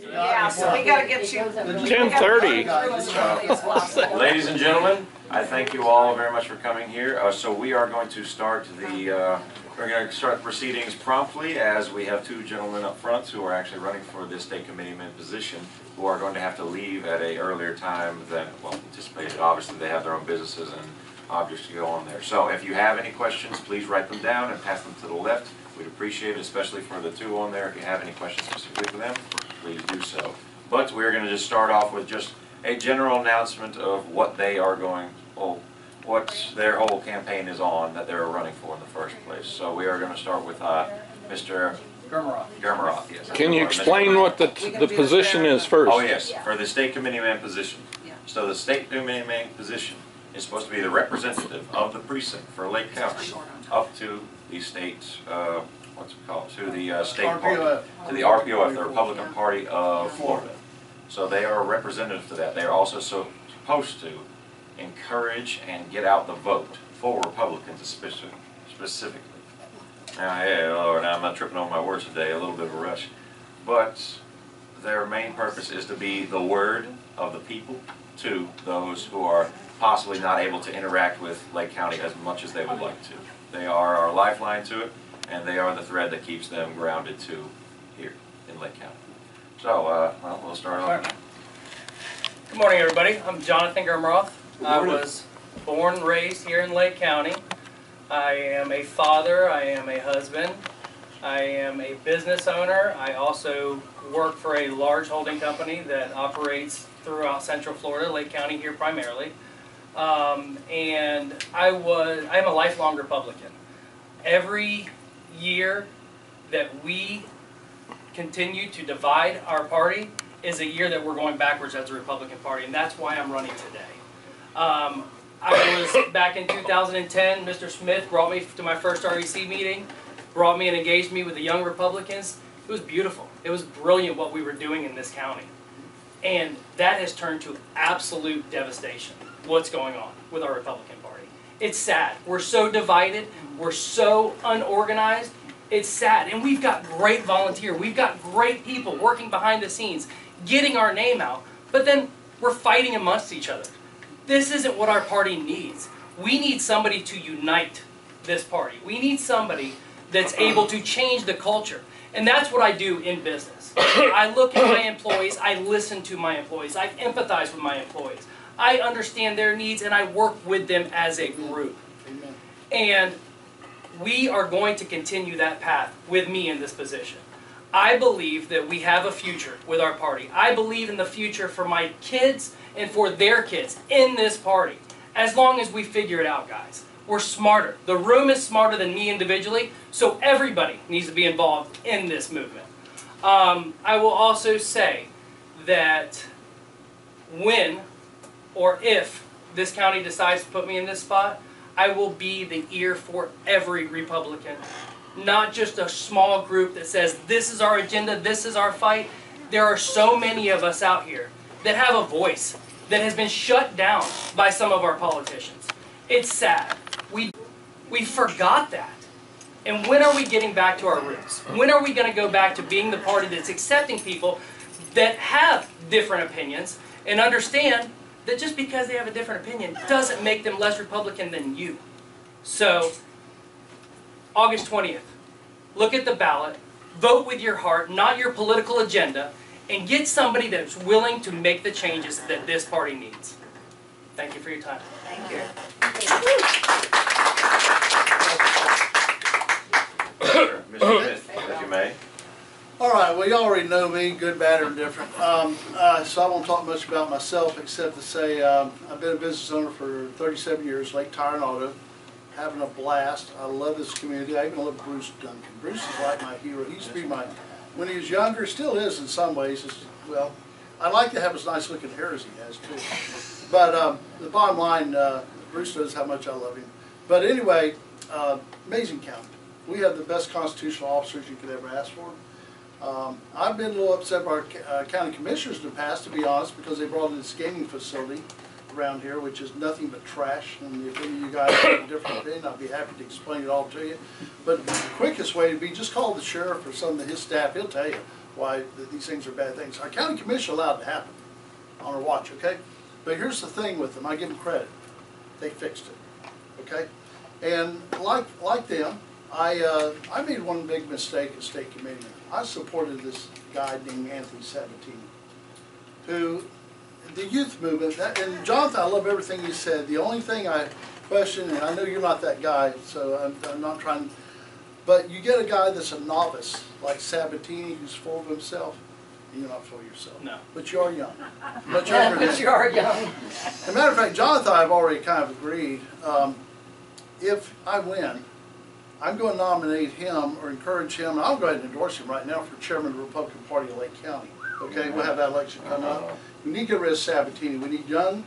Yeah, so we gotta get you. Ten thirty. Ladies and gentlemen, I thank you all very much for coming here. Uh, So we are going to start the, uh, we're going to start proceedings promptly as we have two gentlemen up front who are actually running for the state committeeman position who are going to have to leave at a earlier time than, well, anticipated. Obviously, they have their own businesses and objects to go on there. So if you have any questions, please write them down and pass them to the left. We'd appreciate it, especially for the two on there. If you have any questions specifically for them, please do so. But we're going to just start off with just a general announcement of what they are going, oh, what their whole campaign is on that they're running for in the first place. So we are going to start with uh, Mr. Gurmaroff. Germeroth, yes. Can you explain what the, the position is first? Oh, yes, for the state committee man position. Yeah. So the state committee man position is supposed to be the representative of the precinct for Lake County up to the state, uh, what's it called, to the uh, state party, RPOF. to the RPOF, the Republican Party of Florida. So they are representative to that. They are also so supposed to encourage and get out the vote for Republicans specifically. Now, yeah, Lord, I'm not tripping on my words today, a little bit of a rush. But their main purpose is to be the word of the people to those who are possibly not able to interact with Lake County as much as they would like to. They are our lifeline to it, and they are the thread that keeps them grounded to here in Lake County. So, uh, well, we'll start off. Good morning, everybody. I'm Jonathan Germeroth. I was born and raised here in Lake County. I am a father, I am a husband, I am a business owner. I also work for a large holding company that operates throughout Central Florida, Lake County here primarily. Um, and I was, I am a lifelong Republican. Every year that we continue to divide our party is a year that we're going backwards as a Republican Party, and that's why I'm running today. Um, I was back in 2010. Mr. Smith brought me to my first REC meeting, brought me and engaged me with the young Republicans. It was beautiful. It was brilliant what we were doing in this county, and that has turned to absolute devastation. What's going on with our Republican? It's sad. We're so divided. We're so unorganized. It's sad, and we've got great volunteer. We've got great people working behind the scenes, getting our name out. But then we're fighting amongst each other. This isn't what our party needs. We need somebody to unite this party. We need somebody that's able to change the culture. And that's what I do in business. I look at my employees, I listen to my employees, I empathize with my employees. I understand their needs and I work with them as a group. Amen. And we are going to continue that path with me in this position. I believe that we have a future with our party. I believe in the future for my kids and for their kids in this party. As long as we figure it out, guys. We're smarter. The room is smarter than me individually, so everybody needs to be involved in this movement. Um, I will also say that when or if this county decides to put me in this spot, I will be the ear for every Republican, not just a small group that says, this is our agenda, this is our fight. There are so many of us out here that have a voice that has been shut down by some of our politicians. It's sad. We, we forgot that. And when are we getting back to our roots? When are we going to go back to being the party that's accepting people that have different opinions and understand that just because they have a different opinion doesn't make them less Republican than you. So, August 20th, look at the ballot, vote with your heart, not your political agenda, and get somebody that's willing to make the changes that this party needs. Thank you for your time. Thank you. Mr. Smith, if you may. All right, well, you already know me, good, bad, or different. Um, uh, so I won't talk much about myself except to say um, I've been a business owner for 37 years, Lake Tire and Auto, having a blast. I love this community. I even love Bruce Duncan. Bruce is like my hero. He used to be my, when he was younger, still is in some ways. It's, well, I'd like to have as nice looking hair as he has too. But um, the bottom line, uh, Bruce knows how much I love him. But anyway, uh, amazing county. We have the best constitutional officers you could ever ask for. Um, I've been a little upset by our uh, county commissioners in the past, to be honest, because they brought in this gaming facility around here, which is nothing but trash. And if any of you guys have a different opinion, I'll be happy to explain it all to you. But the quickest way would be just call the sheriff or some of his staff, he'll tell you. why th- these things are bad things. Our county commission allowed it to happen on our watch, okay? But here's the thing with them, I give them credit, they fixed it, okay? And like, like them, I, uh, I made one big mistake at state committee. I supported this guy named Anthony Sabatini, who, the youth movement, that, and Jonathan, I love everything you said. The only thing I question, and I know you're not that guy, so I'm, I'm not trying, but you get a guy that's a novice, like Sabatini, who's full of himself, and you're not full yourself. No. But you are young. Much younger than But you are young. as a matter of fact, Jonathan, I've already kind of agreed, um, if I win, I'm going to nominate him or encourage him, and I'll go ahead and endorse him right now for chairman of the Republican Party of Lake County. Okay, we'll have that election coming up. We need to get rid of Sabatini, we need young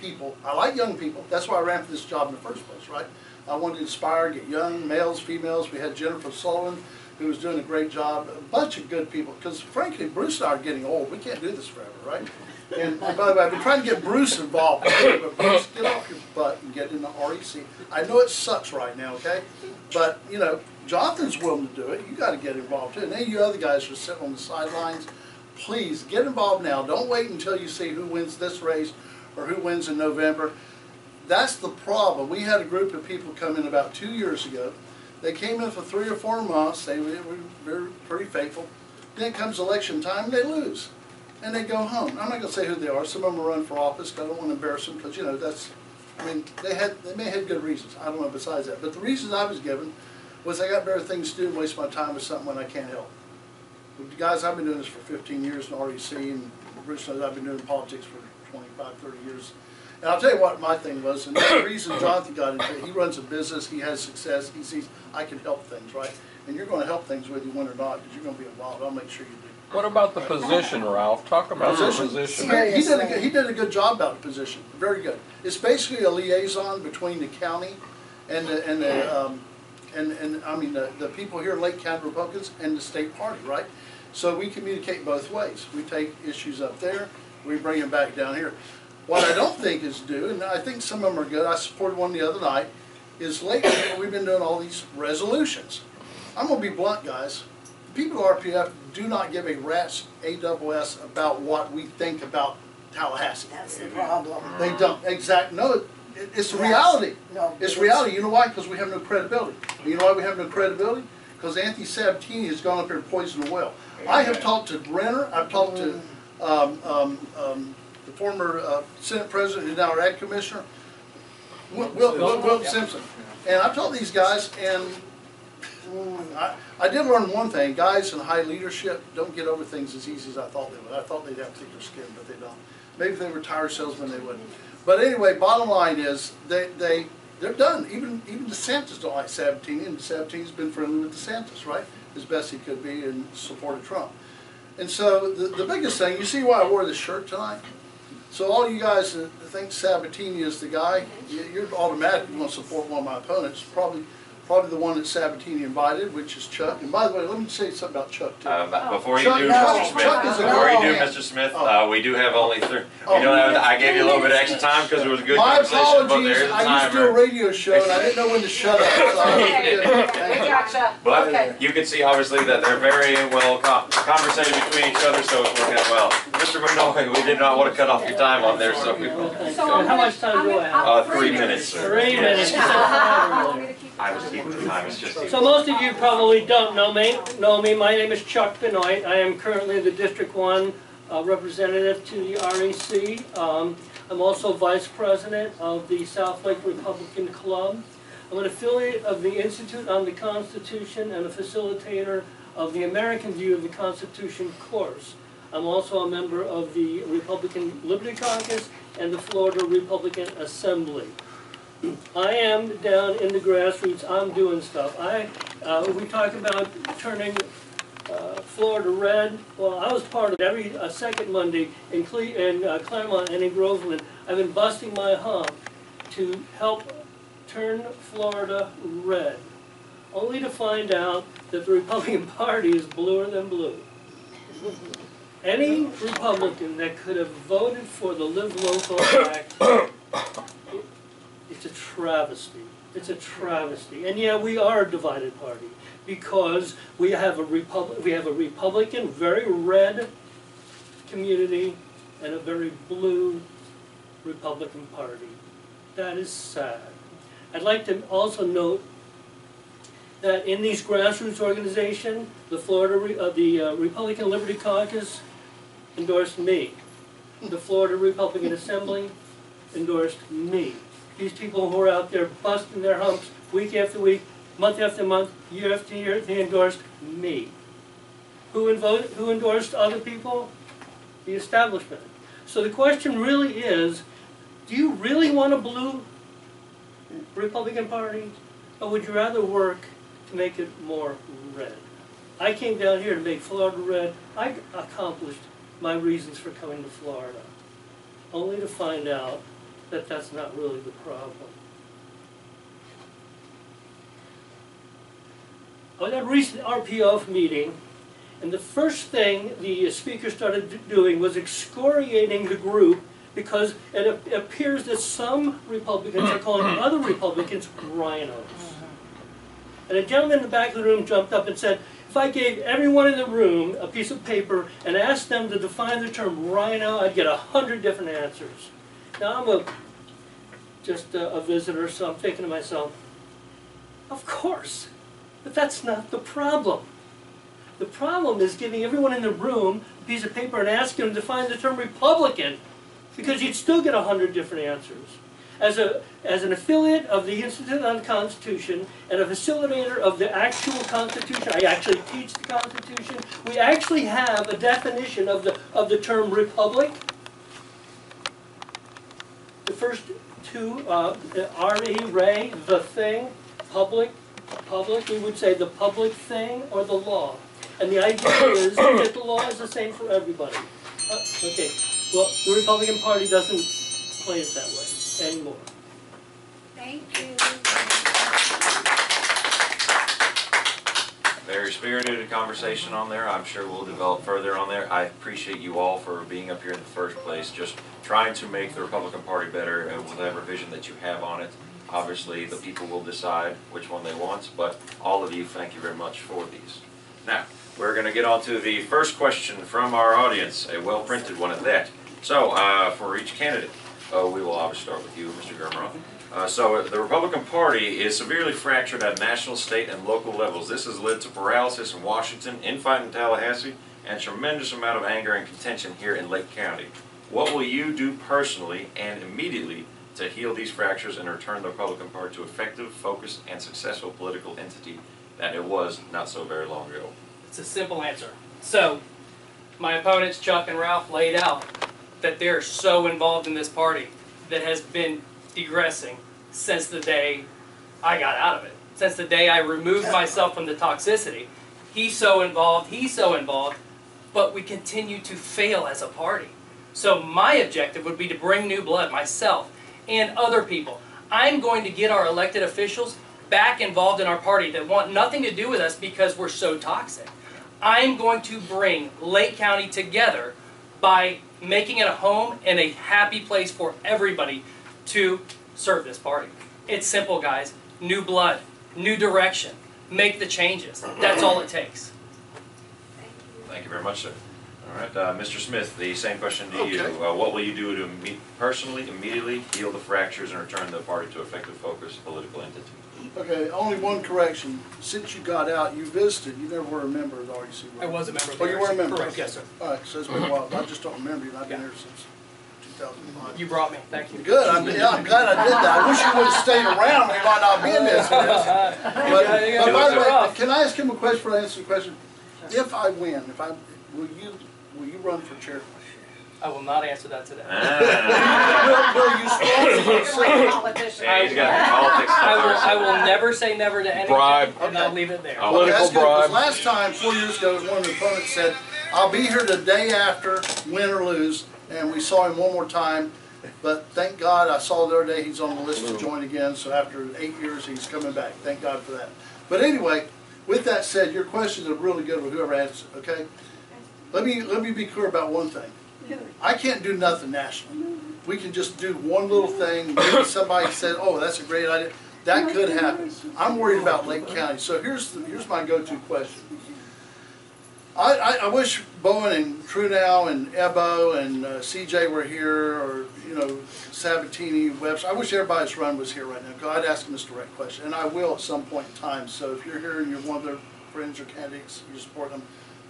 people, I like young people, that's why I ran for this job in the first place, right? I wanted to inspire, get young males, females, we had Jennifer Sullivan, who was doing a great job, a bunch of good people, because frankly, Bruce and I are getting old, we can't do this forever, right? And by the way, I've been trying to get Bruce involved, but Bruce, get off your butt and get in the REC. I know it sucks right now, okay? But, you know, Jonathan's willing to do it, you gotta get involved too, and then you other guys who are sitting on the sidelines, please, get involved now, don't wait until you see who wins this race or who wins in November. That's the problem, we had a group of people come in about two years ago, they came in for three or four months, they were, were pretty faithful, then comes election time, they lose and they go home. I'm not gonna say who they are, some of them running for office, I don't wanna embarrass them, because, you know, that's, I mean, they had, they may have good reasons, I don't know besides that, but the reasons I was given was I got better things to do and waste my time with something when I can't help. Guys, I've been doing this for fifteen years in REC, and knows I've been doing politics for 25, 30 years. And I'll tell you what my thing was, and the reason Jonathan got into it, he runs a business, he has success, he sees, I can help things, right? And you're gonna help things whether you win or not, because you're gonna be involved, I'll make sure you do. What about the position, Ralph? Talk about the Position? position. He did a, good- he did a good job about the position, very good. It's basically a liaison between the county and the, and the, um, and, and, I mean, the, the people here in Lake County Republicans and the state party, right? So we communicate both ways. We take issues up there, we bring them back down here. What I don't think is due, and I think some of them are good, I supported one the other night, is lately, we've been doing all these resolutions. I'm gonna be blunt, guys. People at RPF do not give a rat's A-double-S about what we think about Tallahassee. That's the problem. They don't, exact, no, it, it's the reality. No. It's reality, you know why? Because we have no credibility. And You know why we have no credibility? Because Anthony Sabatini has gone up here and poisoned the well. I have talked to Brenner, I've talked to, um, um, um, the former, uh, Senate President, who's now our Ag Commissioner, Wil- Wil- Wil- Wilt Simpson. And I've told these guys, and mm, I, I did learn one thing, guys in high leadership don't get over things as easy as I thought they would. I thought they'd have thicker skin, but they don't. Maybe if they were tire salesmen, they wouldn't. But anyway, bottom line is, they, they, they're done. Even, even DeSantis don't like Sabatini, and Sabatini's been friendly with DeSantis, right? As best he could be and supported Trump. And so, the, the biggest thing, you see why I wore this shirt tonight? So all you guys that think Sabatini is the guy, you- you're automatically gonna support one of my opponents, probably, probably the one that Sabatini invited, which is Chuck. And by the way, let me say something about Chuck too. Uh, but Before you Chuck- do, no, Mr. Smith, Chuck is a before you do, good- Mr. Smith, Oh. uh, we do have only three, Oh. we don't have, I gave you a little bit of extra time because it was a good My conversation, but apologies, there's a I used to do a radio show and I didn't know when to shut up. so I- Okay, you. gotcha. But Okay. you can see obviously that they're very well co- conversating between each other, so it's working out well. Mr. Manoy, we did not want to cut off your time on there, so we, So How much time do gonna- I have? uh, three minutes, sir. Three Yes. minutes. I was keeping the time, it's just. So most of you probably don't know me, know me, my name is Chuck Benoit, I am currently the District One uh, representative to the REC. Um, I'm also Vice President of the South Lake Republican Club. I'm an affiliate of the Institute on the Constitution and a facilitator of the American View of the Constitution course. I'm also a member of the Republican Liberty Caucus and the Florida Republican Assembly. I am down in the grassroots, I'm doing stuff. I, uh, we talk about turning, uh, Florida red. Well, I was part of every, uh, second Monday in Cle, in uh, Clermont and in Groveland. I've been busting my hump to help turn Florida red. Only to find out that the Republican Party is bluer than blue. Any Republican that could have voted for the Live Local Act it's a travesty. It's a travesty. And yeah, we are a divided party because we have a Republic, we have a Republican, very red community and a very blue Republican Party. That is sad. I'd like to also note that in these grassroots organization, the Florida, Re- uh, the uh, Republican Liberty Caucus endorsed me. The Florida Republican Assembly endorsed me. These people who are out there busting their humps week after week, month after month, year after year, they endorsed me. Who who endorsed other people? The establishment. So the question really is, do you really want a blue Republican Party? Or would you rather work to make it more red? I came down here to make Florida red. I accomplished my reasons for coming to Florida, only to find out that that's not really the problem. I was at a recent RPO meeting, and the first thing the speaker started doing was excoriating the group because it appears that some Republicans are calling other Republicans rhinos. And a gentleman in the back of the room jumped up and said, if I gave everyone in the room a piece of paper and asked them to define the term rhino, I'd get a hundred different answers. Now, I'm a, just a, a visitor, so I'm thinking to myself, of course, but that's not the problem. The problem is giving everyone in the room a piece of paper and asking them to define the term Republican, because you'd still get a hundred different answers. As a, as an affiliate of the Institute on the Constitution and a facilitator of the actual Constitution, I actually teach the Constitution, we actually have a definition of the, of the term republic. First two, uh, R-E, ray, the thing, public, public, we would say the public thing or the law. And the idea is that the law is the same for everybody. Uh, Okay, well, the Republican Party doesn't play it that way anymore. Thank you. Very spirited conversation on there. I'm sure we'll develop further on there. I appreciate you all for being up here in the first place, just trying to make the Republican Party better and whatever vision that you have on it. Obviously, the people will decide which one they want, but all of you, thank you very much for these. Now, we're going to get on to the first question from our audience, a well-printed one at that. So, uh, for each candidate, uh, we will obviously start with you, Mr. Germeroth. Uh, so the Republican Party is severely fractured at national, state, and local levels. This has led to paralysis in Washington, infighting in Tallahassee, and tremendous amount of anger and contention here in Lake County. What will you do personally and immediately to heal these fractures and return the Republican Party to effective, focused, and successful political entity that it was not so very long ago? It's a simple answer. So, my opponents, Chuck and Ralph, laid out that they're so involved in this party that has been digressing since the day I got out of it. Since the day I removed myself from the toxicity. He's so involved, he's so involved, but we continue to fail as a party. So, my objective would be to bring new blood, myself and other people. I'm going to get our elected officials back involved in our party that want nothing to do with us because we're so toxic. I'm going to bring Lake County together by making it a home and a happy place for everybody to serve this party. It's simple, guys. New blood, new direction. Make the changes. That's all it takes. Thank you Thank you very much, sir. All right, uh, Mr. Smith, the same question to you. Okay. Uh, What will you do to imme- personally, immediately heal the fractures and return the party to effective, focus, political entity? Okay, only one correction. Since you got out, you visited, you never were a member of the REC. right? I was a member of Oh, the you were a member? Correct, yes, sir. All right, so it's been a while. I just don't remember you, and I've been here since You brought me. Thank you. Good, I'm, yeah, I'm glad I did that. I wish you would've stayed around, we might not be in this. But, but by the way, can I ask him a question before I answer the question? If I win, if I, will you, will you run for chair? I will not answer that today. Ah, Will, will you sponsor? Politician. yeah, politics. I will, I will never say never to anything, Bribe. and I'll leave it there. Political That's bribe. Last time, four years ago, one of the opponents said, I'll be here the day after, win or lose, and we saw him one more time. But thank God, I saw the other day, he's on the list to join again, so after eight years, he's coming back. Thank God for that. But anyway, with that said, your questions are really good with whoever asks, okay? Let me, let me be clear about one thing. I can't do nothing nationally. We can just do one little thing, maybe somebody said, oh, that's a great idea. That could happen. I'm worried about Lake County. So here's, the- here's my go-to question. I, I, I wish Bowen and Truenow and Ebo and uh, CJ were here, or, you know, Sabatini, Webster. I wish everybody's run was here right now, because I'd ask them this direct question, and I will at some point in time. So if you're here and you're one of their friends or candidates, you support them,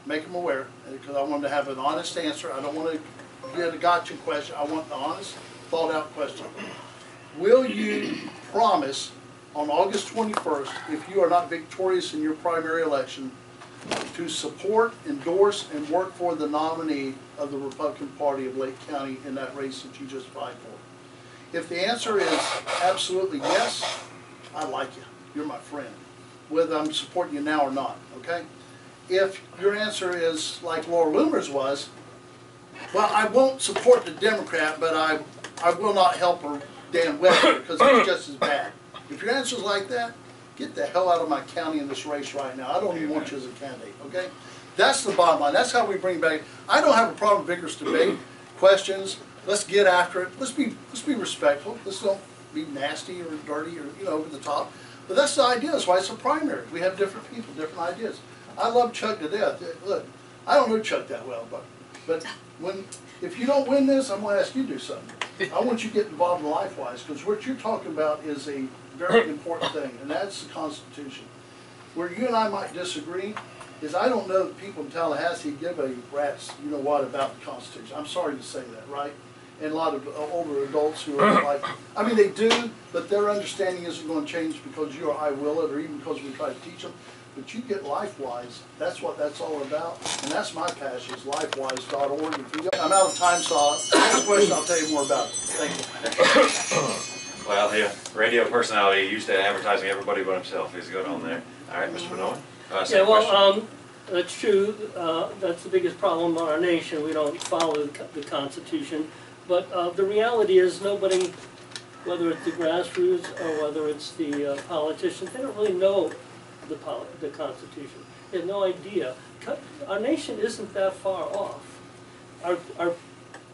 make them aware, because I want them to have an honest answer. I don't want to get a gotcha question. I want the honest, thought-out question. Will you promise on August 21st, if you are not victorious in your primary election, to support, endorse, and work for the nominee of the Republican Party of Lake County in that race that you just applied for? If the answer is absolutely yes, I like you. You're my friend, whether I'm supporting you now or not, okay? If your answer is like Laura Loomer's was, well, I won't support the Democrat, but I, I will not help her Dan Webster because he's just as bad. If your answer's like that, get the hell out of my county in this race right now. I don't even want you as a candidate, okay? That's the bottom line. That's how we bring back, I don't have a problem with vigorous debate, questions. Let's get after it. Let's be, let's be respectful. Let's don't be nasty or dirty or, you know, over the top. But that's the idea. That's why it's a primary. We have different people, different ideas. I love Chuck to death. Look, I don't know Chuck that well, but, but when, if you don't win this, I'm gonna ask you to do something. I want you to get involved in LifeWise, because what you're talking about is a very important thing, and that's the Constitution. Where you and I might disagree is I don't know that people in Tallahassee give a rat's, you know what, about the Constitution. I'm sorry to say that, right? And a lot of uh, older adults who are like, I mean, they do, but their understanding isn't gonna change because you or I will it, or even because we try to teach them. But you get LifeWise, that's what that's all about, and that's my passion, is lifewise.org. If you don't- I'm out of time, so I'll- next question, I'll tell you more about it. Thank you. Well, the radio personality used to advertising everybody but himself. He's good on there. All right, Mr. Manoa? Uh, Yeah, well, um, that's true, uh, that's the biggest problem in our nation, we don't follow the Constitution. But, uh, the reality is, nobody, whether it's the grassroots or whether it's the uh, politicians, they don't really know the the Constitution. They have no idea. Co- Our nation isn't that far off. Our, our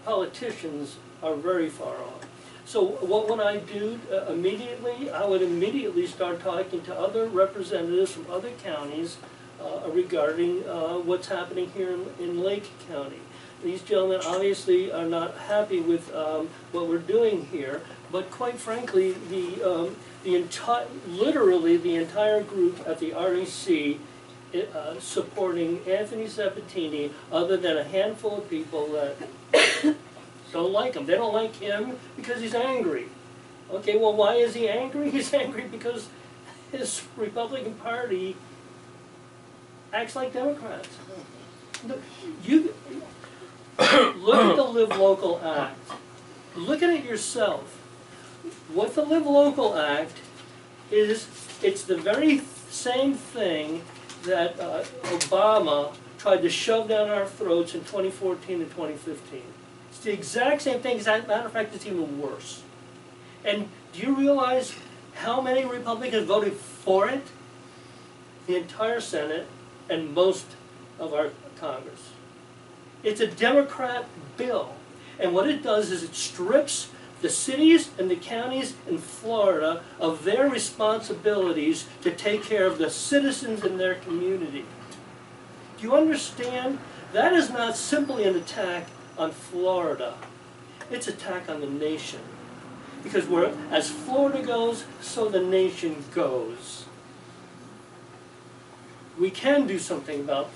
politicians are very far off. So what would I do uh, immediately? I would immediately start talking to other representatives from other counties uh, regarding uh, what's happening here in, in Lake County. These gentlemen obviously are not happy with um, what we're doing here, but quite frankly, the, um, the entire, literally the entire group at the REC uh, supporting Anthony Sabatini, other than a handful of people that don't like him. They don't like him because he's angry. Okay, well, why is he angry? He's angry because his Republican Party acts like Democrats. You, look at the Live Local Act. Look at it yourself. What the Live Local Act is, it's the very same thing that uh, Obama tried to shove down our throats in 2014 and 2015. The exact same thing, as a matter of fact, it's even worse. And do you realize how many Republicans voted for it? The entire Senate and most of our Congress. It's a Democrat bill. And what it does is it strips the cities and the counties in Florida of their responsibilities to take care of the citizens in their community. Do you understand? That is not simply an attack on Florida. It's attack on the nation. Because where, as Florida goes, so the nation goes. We can do something about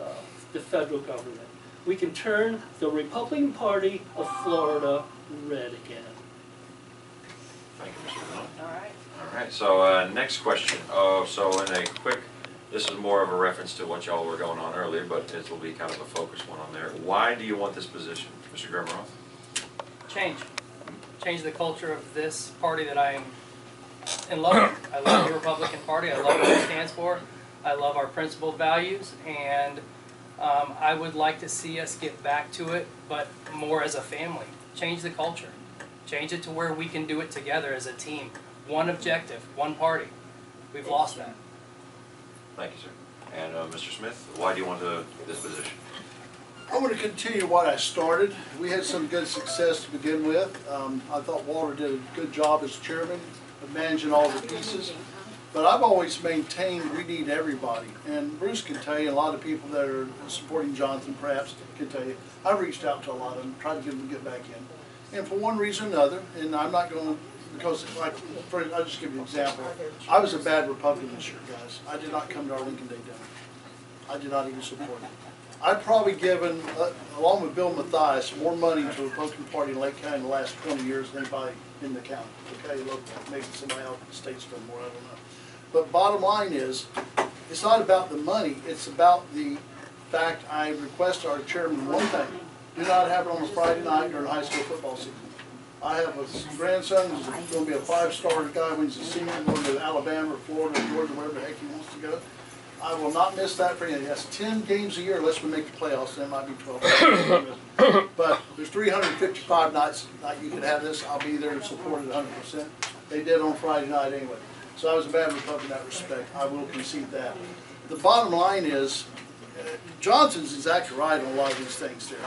uh, the federal government. We can turn the Republican Party of Florida red again. Thank you, Mr. Manoa. All right. All right, so, uh, next question. Oh, so in a quick, this is more of a reference to what y'all were going on earlier, but it will be kind of a focused one on there. Why do you want this position, Mr. Graham Change. Change the culture of this party that I am in love with. I love the Republican Party. I love what it stands for. I love our principled values, and um, I would like to see us get back to it, but more as a family. Change the culture. Change it to where we can do it together as a team. One objective, one party. We've lost that. Thank you, sir. And, uh, Mr. Smith, why do you want the, this position? I want to continue what I started. We had some good success to begin with. Um, I thought Walter did a good job as chairman. of managing all the pieces. But I've always maintained we need everybody. And Bruce can tell you, a lot of people that are supporting Jonathan perhaps can tell you, I've reached out to a lot of them, tried to get them to get back in. And for one reason or another, and I'm not going, because like, for, I'll just give you an example. I was a bad Republican this year, guys. I did not come to our Lincoln Day dinner. I did not even support it. I've probably given, uh, along with Bill Mathias, more money to the Republican Party in Lake County in the last twenty years than anybody in the county, okay, maybe somebody out in the state's done more, I don't know. But bottom line is, it's not about the money, it's about the fact I request our chairman one thing, do not have it on a Friday night during high school football season. I have a grandson who's gonna be a five-star guy when he's a senior, going to Alabama or Florida or Georgia, wherever the heck he wants to go. I will not miss that for anything. That's ten games a year unless we make the playoffs, then it might be twelve. But there's three hundred and fifty-five nights, night you can have this, I'll be there and support it hundred percent. They did on Friday night anyway. So I was a bad Republican in that respect, I will concede that. The bottom line is, uh, Johnson's exactly right on a lot of these things there.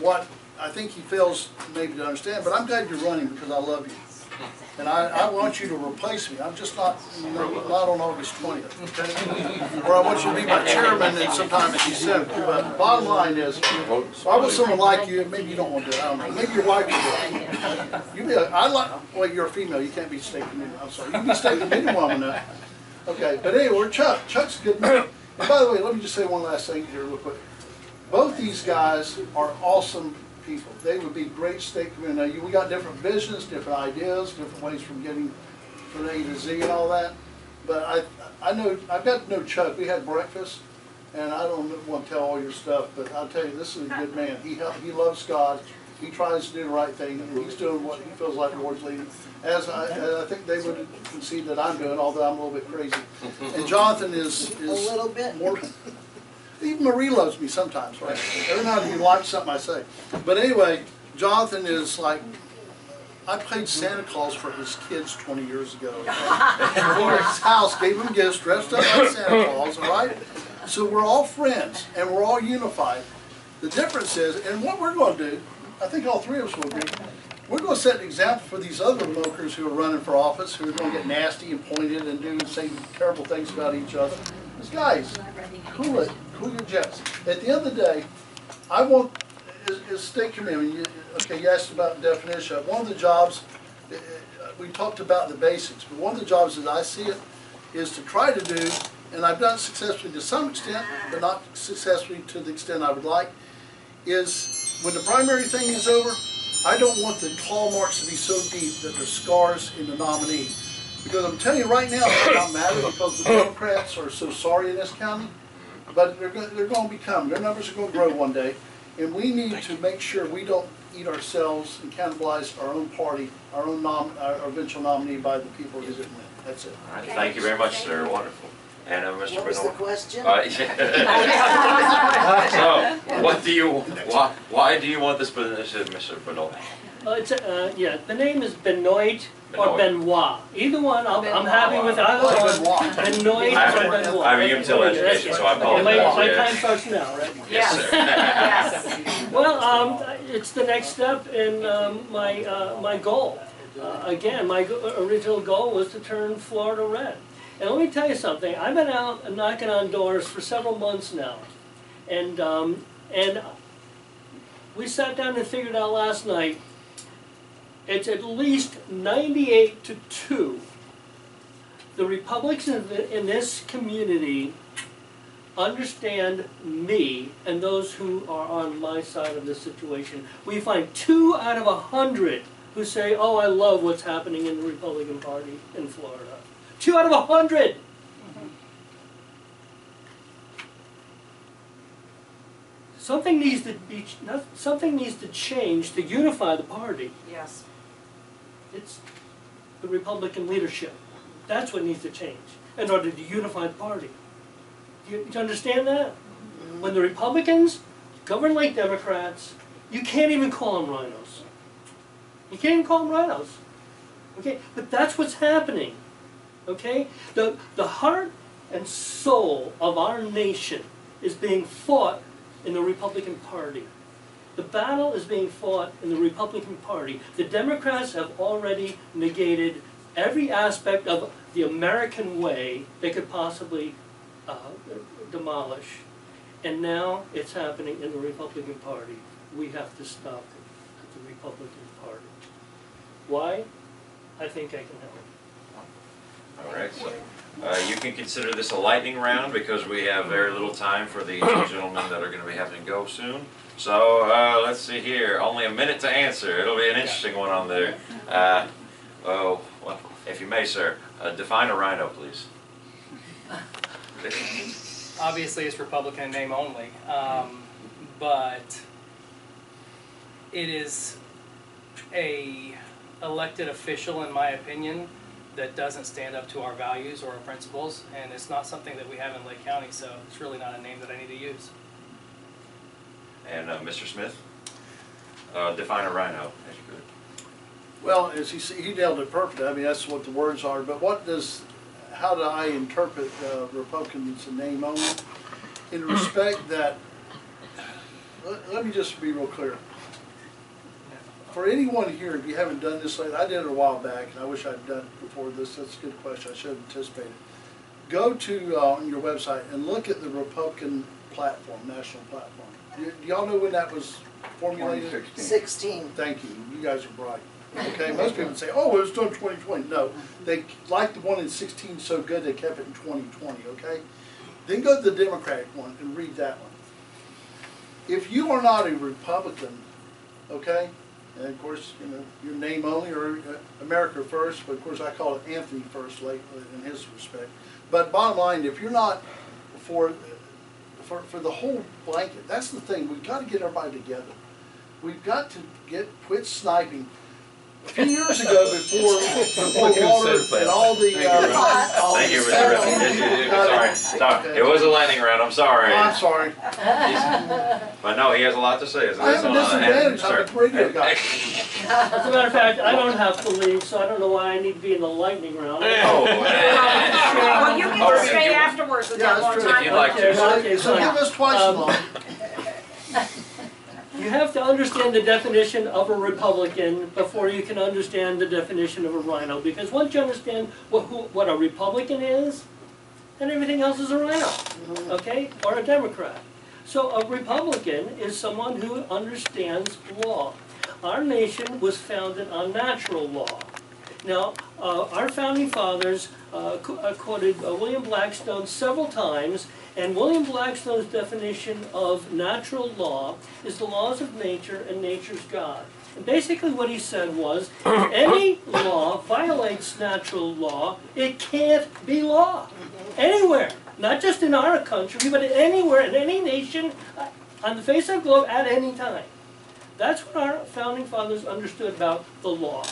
What I think he fails maybe to understand, but I'm glad you're running because I love you. And I, I want you to replace me, I'm just not, you know, not on August twentieth, okay? Or I want you to be my chairman and sometime in December, but bottom line is, I was someone like you, maybe you don't want to do it, I don't know, maybe your wife would do it. You be, a- I like, well, you're a female, you can't be state committee, I'm sorry, you can be state committee woman now. Okay, but anyway, we're Chuck, Chuck's a good man. And by the way, let me just say one last thing here real quick. Both these guys are awesome people. They would be great state. Now, you, we got different visions, different ideas, different ways from getting from A to Z and all that. But I, I know, I've got to know Chuck. We had breakfast, and I don't want to tell all your stuff, but I'll tell you, this is a good man. He he loves God. He tries to do the right thing, and he's doing what he feels like the Lord's leading. As I, as I think they would concede that I'm doing, although I'm a little bit crazy. And Jonathan is, is. A little bit. More, even Marie loves me sometimes, right? Every now and then you like something I say. But anyway, Jonathan is like, I played Santa Claus for his kids twenty years ago. For his house, gave him gifts, dressed up like Santa Claus, all right? So we're all friends and we're all unified. The difference is, and what we're gonna do, I think all three of us will agree, we're gonna set an example for these other mokers who are running for office, who are gonna get nasty and pointed and do, say terrible things about each other. Because guys, cool it, jets. At the end of the day, I want, as state committee, you, okay, you asked about definition, one of the jobs, uh, uh, we talked about the basics, but one of the jobs as I see it is to try to do, and I've done successfully to some extent, but not successfully to the extent I would like, is when the primary thing is over, I don't want the claw marks to be so deep that there's scars in the nominee. Because I'm telling you right now, it's not matter because the Democrats are so sorry in this county, but they're going, they're going to become, their numbers are going to grow one day. And we need to make sure we don't eat ourselves and cannibalize our own party, our own nom, our eventual nominee by the people who didn't win. That's it. All right, thank you very much, sir, wonderful. And uh, Mr. What was the Benoit? question? Uh, yeah. So, what do you, why, why do you want this position, Mr. Benoit? Uh, it's, uh, yeah, the name is Benoit or Benoit. Benoit. Either one, I'm, I'm happy with either one. Benoit. Benoit I or have a- Benoit. I have a utility That's education, it. so I Okay, my- apologize, My time starts now, right? Yes, sir. Yes. Well, um, it's the next step in, um, my, uh, my goal. Uh, again, my go- original goal was to turn Florida red. And let me tell you something, I've been out knocking on doors for several months now. And, um, and we sat down and figured out last night, it's at least ninety-eight to two. The Republicans in, th- in this community understand me and those who are on my side of this situation. We find two out of a hundred who say, oh, I love what's happening in the Republican Party in Florida. Two out of a hundred! Something needs to be, something needs to change to unify the party. Yes. It's the Republican leadership. That's what needs to change in order to unify the party. Do you, do you understand that? Mm-hmm. When the Republicans govern like Democrats, you can't even call them rhinos. You can't even call them rhinos. Okay, but that's what's happening. Okay, the the heart and soul of our nation is being fought in the Republican Party. The battle is being fought in the Republican Party. The Democrats have already negated every aspect of the American way they could possibly uh, demolish. And now it's happening in the Republican Party. We have to stop it at the Republican Party. Why? I think I can help. All right, so, uh, you can consider this a lightning round because we have very little time for the gentlemen that are gonna be having to go soon. So, uh, let's see here, only a minute to answer, it'll be an interesting one on there. Uh, oh, well, if you may, sir, uh, define a rhino, please. Obviously, it's Republican name only, um, but it is a elected official, in my opinion, that doesn't stand up to our values or our principles, and it's not something that we have in Lake County, so it's really not a name that I need to use. And, uh, Mr. Smith? Uh, define a rhino, if you could. Well, as he, s- he nailed it perfectly, I mean, that's what the words are, but what does, how do I interpret uh, Republicans in name only? In respect that, let, let me just be real clear. For anyone here, if you haven't done this lately, I did it a while back, and I wish I'd done it before this, that's a good question, I should have anticipated. Go to, uh, on your website and look at the Republican platform, national platform. Do do y'all know when that was formulated? Sixteen. Thank you, you guys are bright. Okay, most people say, oh, it was done twenty twenty, no, they liked the one in sixteen so good, they kept it in twenty twenty, okay? Then go to the Democratic one and read that one. If you are not a Republican, okay, and of course, you know, your name only, or uh, America first, but of course I call it Anthony first late in his respect. But bottom line, if you're not for, for, for the whole blanket, that's the thing, we've gotta get everybody together. We've got to get, quit sniping. A few years ago, before, before Look who Walter and all the, uh. all Thank you, the Mr. Griffin. 17 Yes, you- you- uh, Sorry, sorry, it was a lightning round, I'm sorry. Oh, I'm sorry. But no, he has a lot to say. isn't I have a So, disadvantage, I'm a sir. radio guy. As a matter of fact, I don't have to leave, so I don't know why I need to be in the lightning round. Oh, Well, you Oh, can yeah, stay you- afterwards with Yeah, that that's more true. time. If you'd like to. Okay, okay, So give fine. us twice as Um, long. You have to understand the definition of a Republican before you can understand the definition of a rhino, because once you understand what, who, what a Republican is, then everything else is a rhino, okay, or a Democrat. So a Republican is someone who understands law. Our nation was founded on natural law. Now, uh, our founding fathers uh, qu- uh, quoted uh, William Blackstone several times, and William Blackstone's definition of natural law is the laws of nature and nature's God. And basically, what he said was if any law violates natural law, it can't be law. Anywhere, not just in our country, but anywhere, in any nation, uh, on the face of the globe, at any time. That's what our founding fathers understood about the law.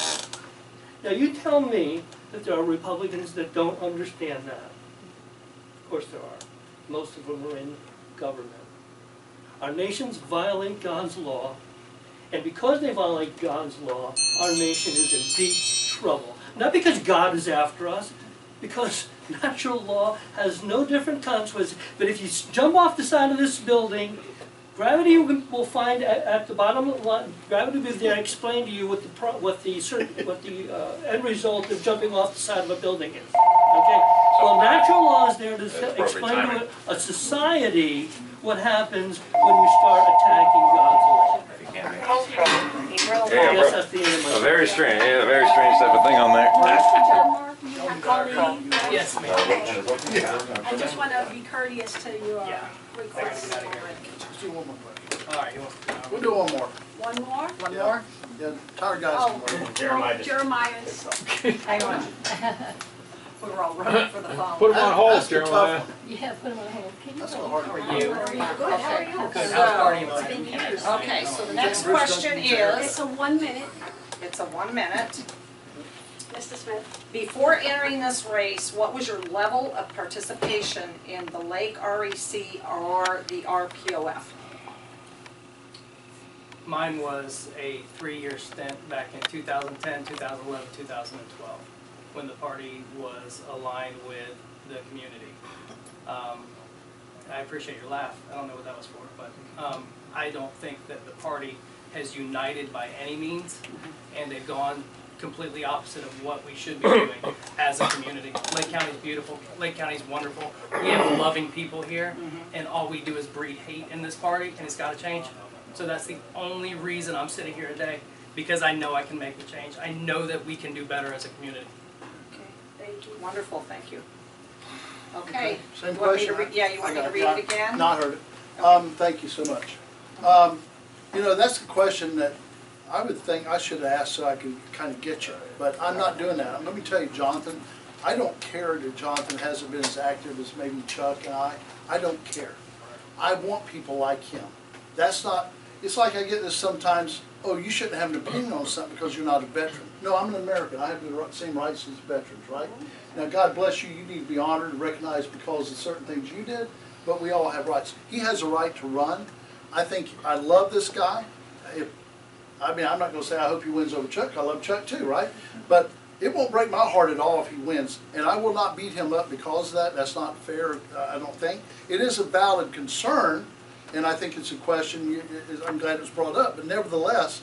Now, you tell me that there are Republicans that don't understand that. Of course there are. Most of them are in government. Our nations violate God's law, and because they violate God's law, our nation is in deep trouble. Not because God is after us, because natural law has no different consequences. But if you jump off the side of this building, gravity will will find at, at the bottom of the line, gravity will be there to explain to you what the, pro- what the, cer- what the uh, end result of jumping off the side of a building is. Okay? Well, natural law is there to That's s- appropriate explain timing. to a a society what happens when you start attacking God's law. If you can't make it. I Yeah, guess that's the end of my. A very strange, yeah, a very strange type of thing on there. Delmar, you have Colleen? Yes, ma'am. I just want to be courteous to your Yeah. request. Let's do one more question. All right, you want to? We'll do one more. One more? One Yeah. more? Yeah, tired guys Oh, can wait. Jeremiah. Jeremiah's. Hang on. We were all running for the phone. Put him on hold, That's the tough Jeremiah. Yeah, put them on hold. Can you That's wait? a hard How are you? Good, how are you? Good, how's party It's life? been years. Okay, so the next question doesn't. It's a one minute, it's a one minute. Mr. Smith. Before entering this race, what was your level of participation in the Lake REC or the RPOF? Mine was a three-year stint back in 2010, 2011, 2012, when the party was aligned with the community. Um, I appreciate your laugh. I don't know what that was for, but um, I don't think that the party has united by any means, and they've gone completely opposite of what we should be doing as a community. Lake County's beautiful, Lake County's wonderful, we have loving people here, and all we do is breed hate in this party, and it's gotta change. So that's the only reason I'm sitting here today, because I know I can make the change. I know that we can do better as a community. Okay, thank you. Wonderful, thank you. Okay. Same You want me to question. re- Yeah, you want me to got read it again? Not heard it. Um, thank you so much. Um, you know, that's the question that I would think I should asked so I could kind of get you, but I'm not doing that. Let me tell you, Jonathan, I don't care that Jonathan hasn't been as active as maybe Chuck and I. I don't care. I want people like him. That's not, it's like I get this sometimes, oh, you shouldn't have an opinion on something because you're not a veteran. No, I'm an American. I have the same rights as veterans, right? Now, God bless you, you need to be honored and recognized because of certain things you did, but we all have rights. He has a right to run. I think, I love this guy. If, I mean, I'm not gonna say I hope he wins over Chuck, I love Chuck too, right? But it won't break my heart at all if he wins, and I will not beat him up because of that, that's not fair, uh, I don't think. It is a valid concern, and I think it's a question, I'm glad it was brought up, but nevertheless,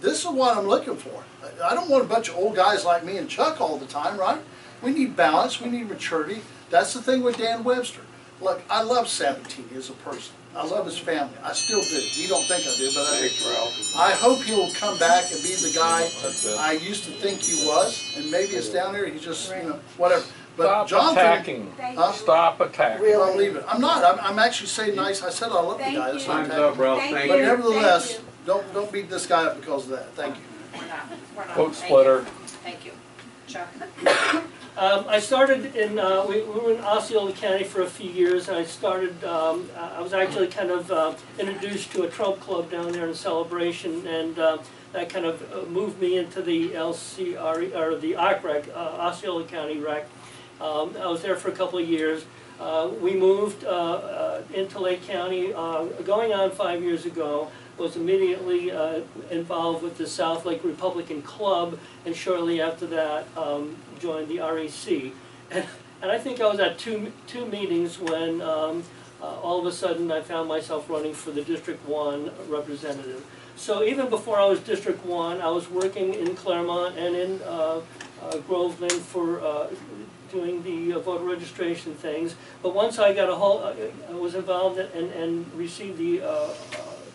this is what I'm looking for. I- I don't want a bunch of old guys like me and Chuck all the time, right? We need balance, we need maturity. That's the thing with Dan Webster. Look, I love Sabatini as a person. I love his family. I still do. You don't think I do, but I do. Thanks, Ralph. I hope he'll come back and be the guy I used to think he was, and maybe it's down there, he's just, you know, whatever. But Stop Jonathan, attacking. huh? Stop attacking. Don't leave it. I'm not, I'm, I'm actually saying nice, I said I love the guy, that's you. not attacking. up, Ralph, Thank thank But you. nevertheless, Thank you. don't, don't beat this guy up because of that, thank you. We're not, we're not. Vote Thank splitter. you. Thank you. Chuck? Um, I started in, uh, we, we were in Osceola County for a few years. I started, um, I was actually kind of, uh, introduced to a Trump club down there in Celebration, and, uh, that kind of uh, moved me into the LCR, or the uh, Osceola County Rec. Um, I was there for a couple of years. Uh, we moved, into Lake County, going on five years ago. Was immediately, uh, involved with the South Lake Republican Club, and shortly after that, um, joined the REC. And, and I think I was at two, two meetings when, um, uh, all of a sudden I found myself running for the District One representative. So even before I was District One, I was working in Clermont and in, uh, uh, Groveland for, uh, doing the uh, voter registration things. But once I got a whole, uh, I was involved and, and received the, uh, uh,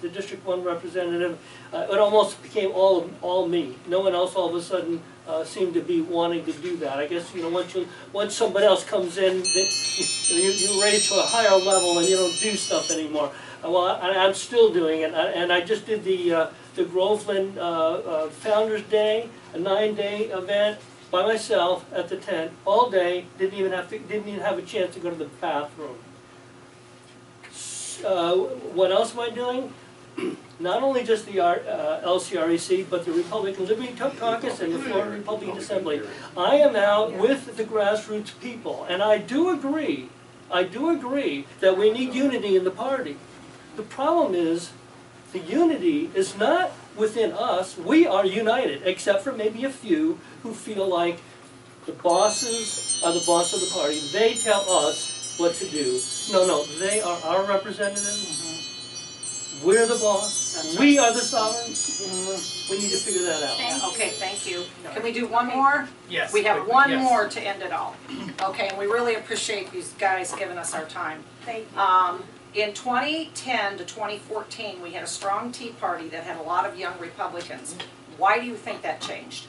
the District One representative, uh, it almost became all, all me. No one else all of a sudden, uh, seemed to be wanting to do that. I guess, you know, once you, once somebody else comes in, that you, you raise to a higher level and you don't do stuff anymore. Uh, Well, I, I'm still doing it, and I just did the, uh, the Groveland, uh, uh, Founder's Day, a nine-day event by myself at the tent, all day, didn't even have to, didn't even have a chance to go to the bathroom. Uh, what else am I doing? Not only just the R- uh, LCREC, but the Republican Liberty Caucus and the Florida Republican Assembly. I am out with the grassroots people, and I do agree, I do agree that we need unity in the party. The problem is, the unity is not within us. We are united, except for maybe a few who feel like the bosses are the boss of the party. They tell us what to do. No, no, they are our representatives. We're the boss. We are the sovereigns. We need to figure that out. Thank you. Okay, thank you. Can we do one more? Yes. We have quickly, one yes. more to end it all. Okay, and we really appreciate these guys giving us our time. Thank you. Um, in 2010 to 2014, we had a strong Tea Party that had a lot of young Republicans. Why do you think that changed?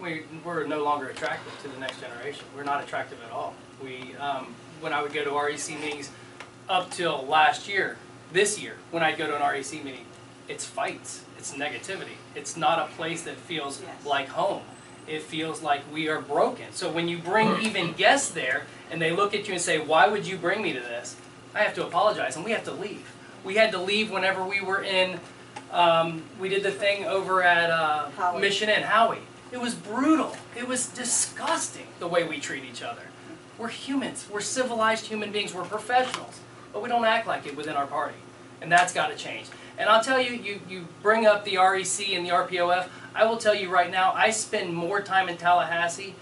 We, we're no longer attractive to the next generation. We're not attractive at all. We, um, when I would go to REC meetings up till last year, this year, when I'd go to an REC meeting, it's fights, it's negativity. It's not a place that feels Yes. like home. It feels like we are broken. So when you bring even guests there and they look at you and say, why would you bring me to this? I have to apologize and we have to leave. We had to leave whenever we were in, um, we did the thing over at, uh, Mission Inn, Howey. It was brutal. It was disgusting the way we treat each other. We're humans. We're civilized human beings. We're professionals. But we don't act like it within our party. And that's got to change. And I'll tell you, you, you bring up the REC and the RPOF. I will tell you right now, I spend more time in Tallahassee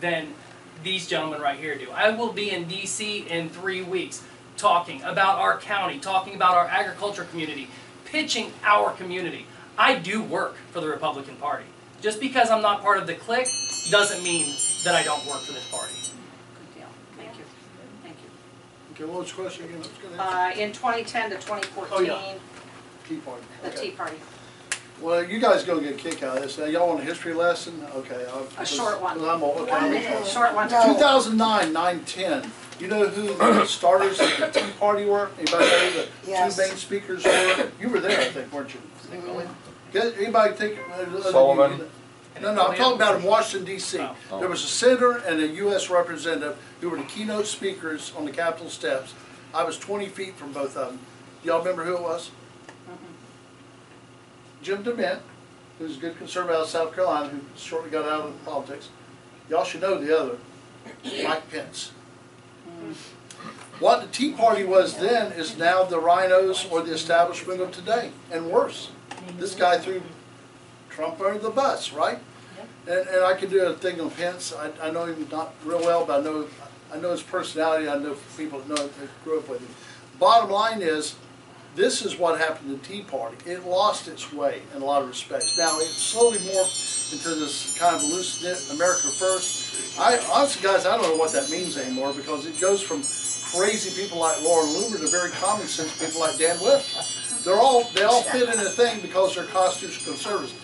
than these gentlemen right here do. I will be in DC in three weeks talking about our county, talking about our agriculture community, pitching our community. I do work for the Republican Party. Just because I'm not part of the clique doesn't mean that I don't work for this party. Good deal. Thank you. Thank you. Okay, what was the question again? I was gonna answer. Uh, in twenty ten to twenty Oh, fourteen, Tea Party. the Okay. Tea Party. Well, you guys gonna get a kick out of this. Now, y'all want a history lesson? Okay. I'll- A short one. I'm, old, okay, I'm old. Short one. 2009, 9/10. You know who the starters of the Tea Party were? Anybody know who the Yes. two main speakers were? You were there, I think, weren't you? Get- Anybody think? uh, other than you? Sullivan? No, no, I'm talking about in Washington DC. Oh. There was a senator and a US representative who were the keynote speakers on the Capitol steps. I was 20 feet from both of them. Y'all remember who it was? Mm-hmm. Jim DeMint, who's a good conservative out of South Carolina, who shortly got out of politics. Y'all should know the other, Mike Pence. Mm-hmm. What the Tea Party was then is now the rhinos or the establishment of today, and worse. This guy threw Trump under the bus, right? And, and I could do a thing on Pence, I, I know him not real well, but I know, I know his personality, I know people that know, that grew up with him. Bottom line is, this is what happened to the Tea Party. It lost its way in a lot of respects. Now, it slowly morphed into this kind of loose knit America First. I, honestly, guys, I don't know what that means anymore because it goes from crazy people like Laura Loomer to very common sense people like Dan Lifton. They're all, they all fit in a thing because they're constitutional conservatives.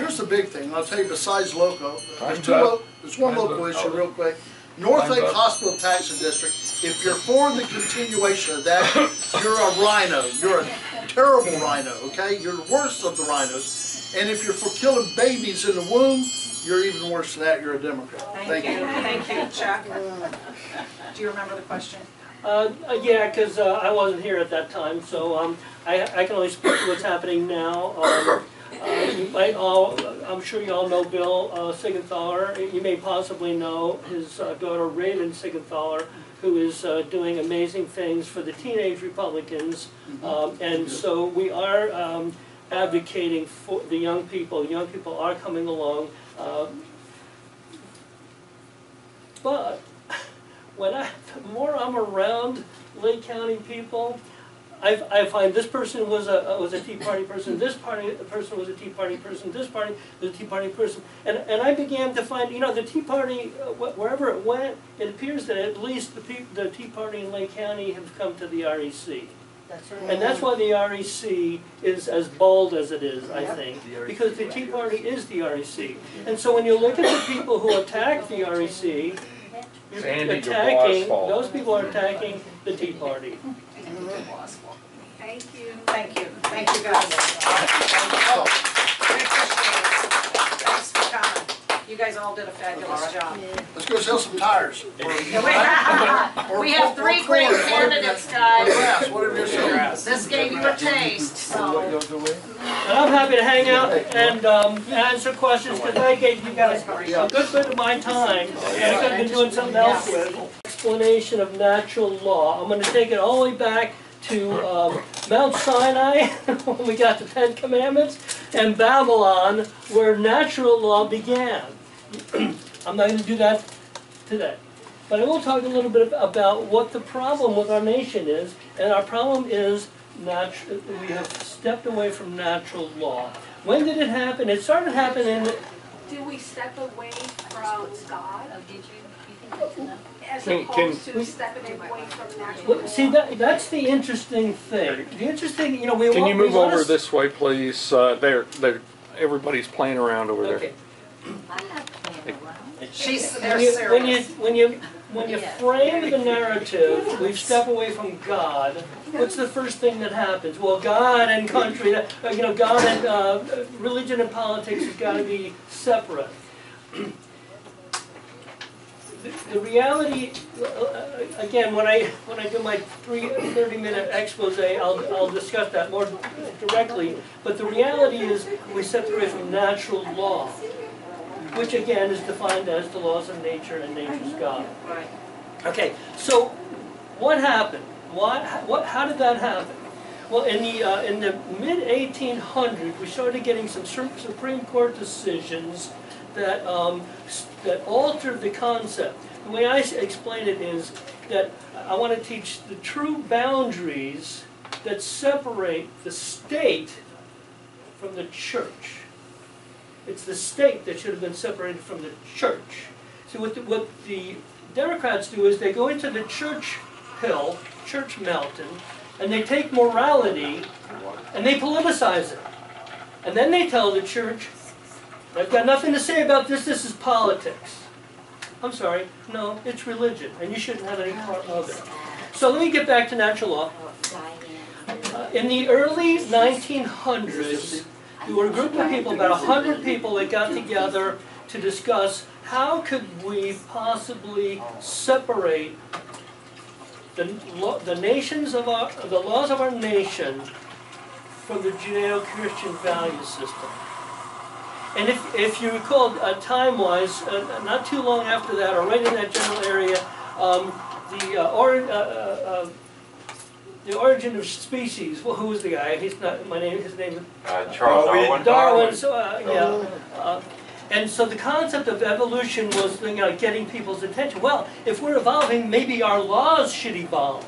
Here's the big thing, and I'll tell you besides loco, there's two, lo- there's one Time's local up. issue real quick. North Time's Lake up. Hospital Taxing District, if you're for the continuation of that, you're a rhino. You're a terrible rhino, okay? You're the worst of the rhinos. And if you're for killing babies in the womb, you're even worse than that. You're a Democrat. Thank you, thank you, Chuck. Do you remember the question? Uh, uh, yeah, because uh, I wasn't here at that time, so um, I, I can only speak to what's happening now. Um, uh, you might all, I'm sure you all know Bill uh, Siegenthaler. You may possibly know his uh, daughter Raven Siegenthaler, who is uh, doing amazing things for the teenage Republicans. Um, and so we are um, advocating for the young people. Young people are coming along. Um, but when I, the more I'm around Lake County people, I, I find this person was a, was a Tea Party person, this party, person was a Tea Party person, this party was a Tea Party person. And, and I began to find, you know, the Tea Party, uh, wherever it went, it appears that at least the the Tea Party in Lake County have come to the REC. That's right. And that's why the REC is as bold as it is, I think, because the Tea Party is the REC. And so when you look at the people who attack the REC, you're attacking, those people are attacking the Tea Party. Thank you. Thank you, thank you guys. Oh, We appreciate it. Thanks for coming. You guys all did a fabulous job. let's go sell some tires. Or- or- We have three great candidates, guys. grass, whatever you're selling. This gave you a taste, so. And I'm happy to hang out and um, answer questions, because I gave you guys a good bit of my time, and I could have been doing something else with. Explanation of natural law. I'm gonna take it all the way back to um, Mount Sinai, when we got the Ten Commandments, and Babylon, where natural law began. I'm not gonna do that today. But I will talk a little bit about what the problem with our nation is, and our problem is natu- we have stepped away from natural law. When did it happen? It started happening, Do we step away from God as Can- opposed can- to stepping away from natural well, see, that, that's the interesting thing. The interesting, you know, we Can want. you we move want over us- this way, please? Uh, there, there, everybody's playing around over there. Okay. She's, they're When you, when you, serious. when you, when you frame the narrative, we step away from God, what's the first thing that happens? Well, God and country, uh, you know, God and, uh, religion and politics has gotta be separate. The- The reality, uh, again, when I, when I do my three, thirty-minute expose, I'll, I'll discuss that more directly. But the reality is, we away from natural law which again is defined as the laws of nature and nature's God. Okay, so what happened? Why, what, how did that happen? Well, in the, uh, in the mid 1800s, we started getting some Supreme Court decisions that, um, that altered the concept. The way I explain it is that I want to teach the true boundaries that separate the state from the church. It's the state that should have been separated from the church. So what the, what the Democrats do is they go into the church hill, church mountain, and they take morality and they politicize it. And then they tell the church, I've got nothing to say about this, this is politics. I'm sorry, no, it's religion, and you shouldn't have any part of it. So let me get back to natural law. Uh, In the early 1900s, there were a group of people, about 100 people, that got together to discuss how could we possibly separate the, the nations of our, the laws of our nation from the Judeo-Christian value system. And if, if you recall, uh, time-wise, uh, not too long after that, or right in that general area, um, the, uh, or, uh, uh, uh, the origin of species, well, who was the guy? He's not, my name, his name is Uh, Charles Darwin. Darwin, so, uh, yeah. Uh, And so the concept of evolution was, you know, getting people's attention. Well, if we're evolving, maybe our laws should evolve.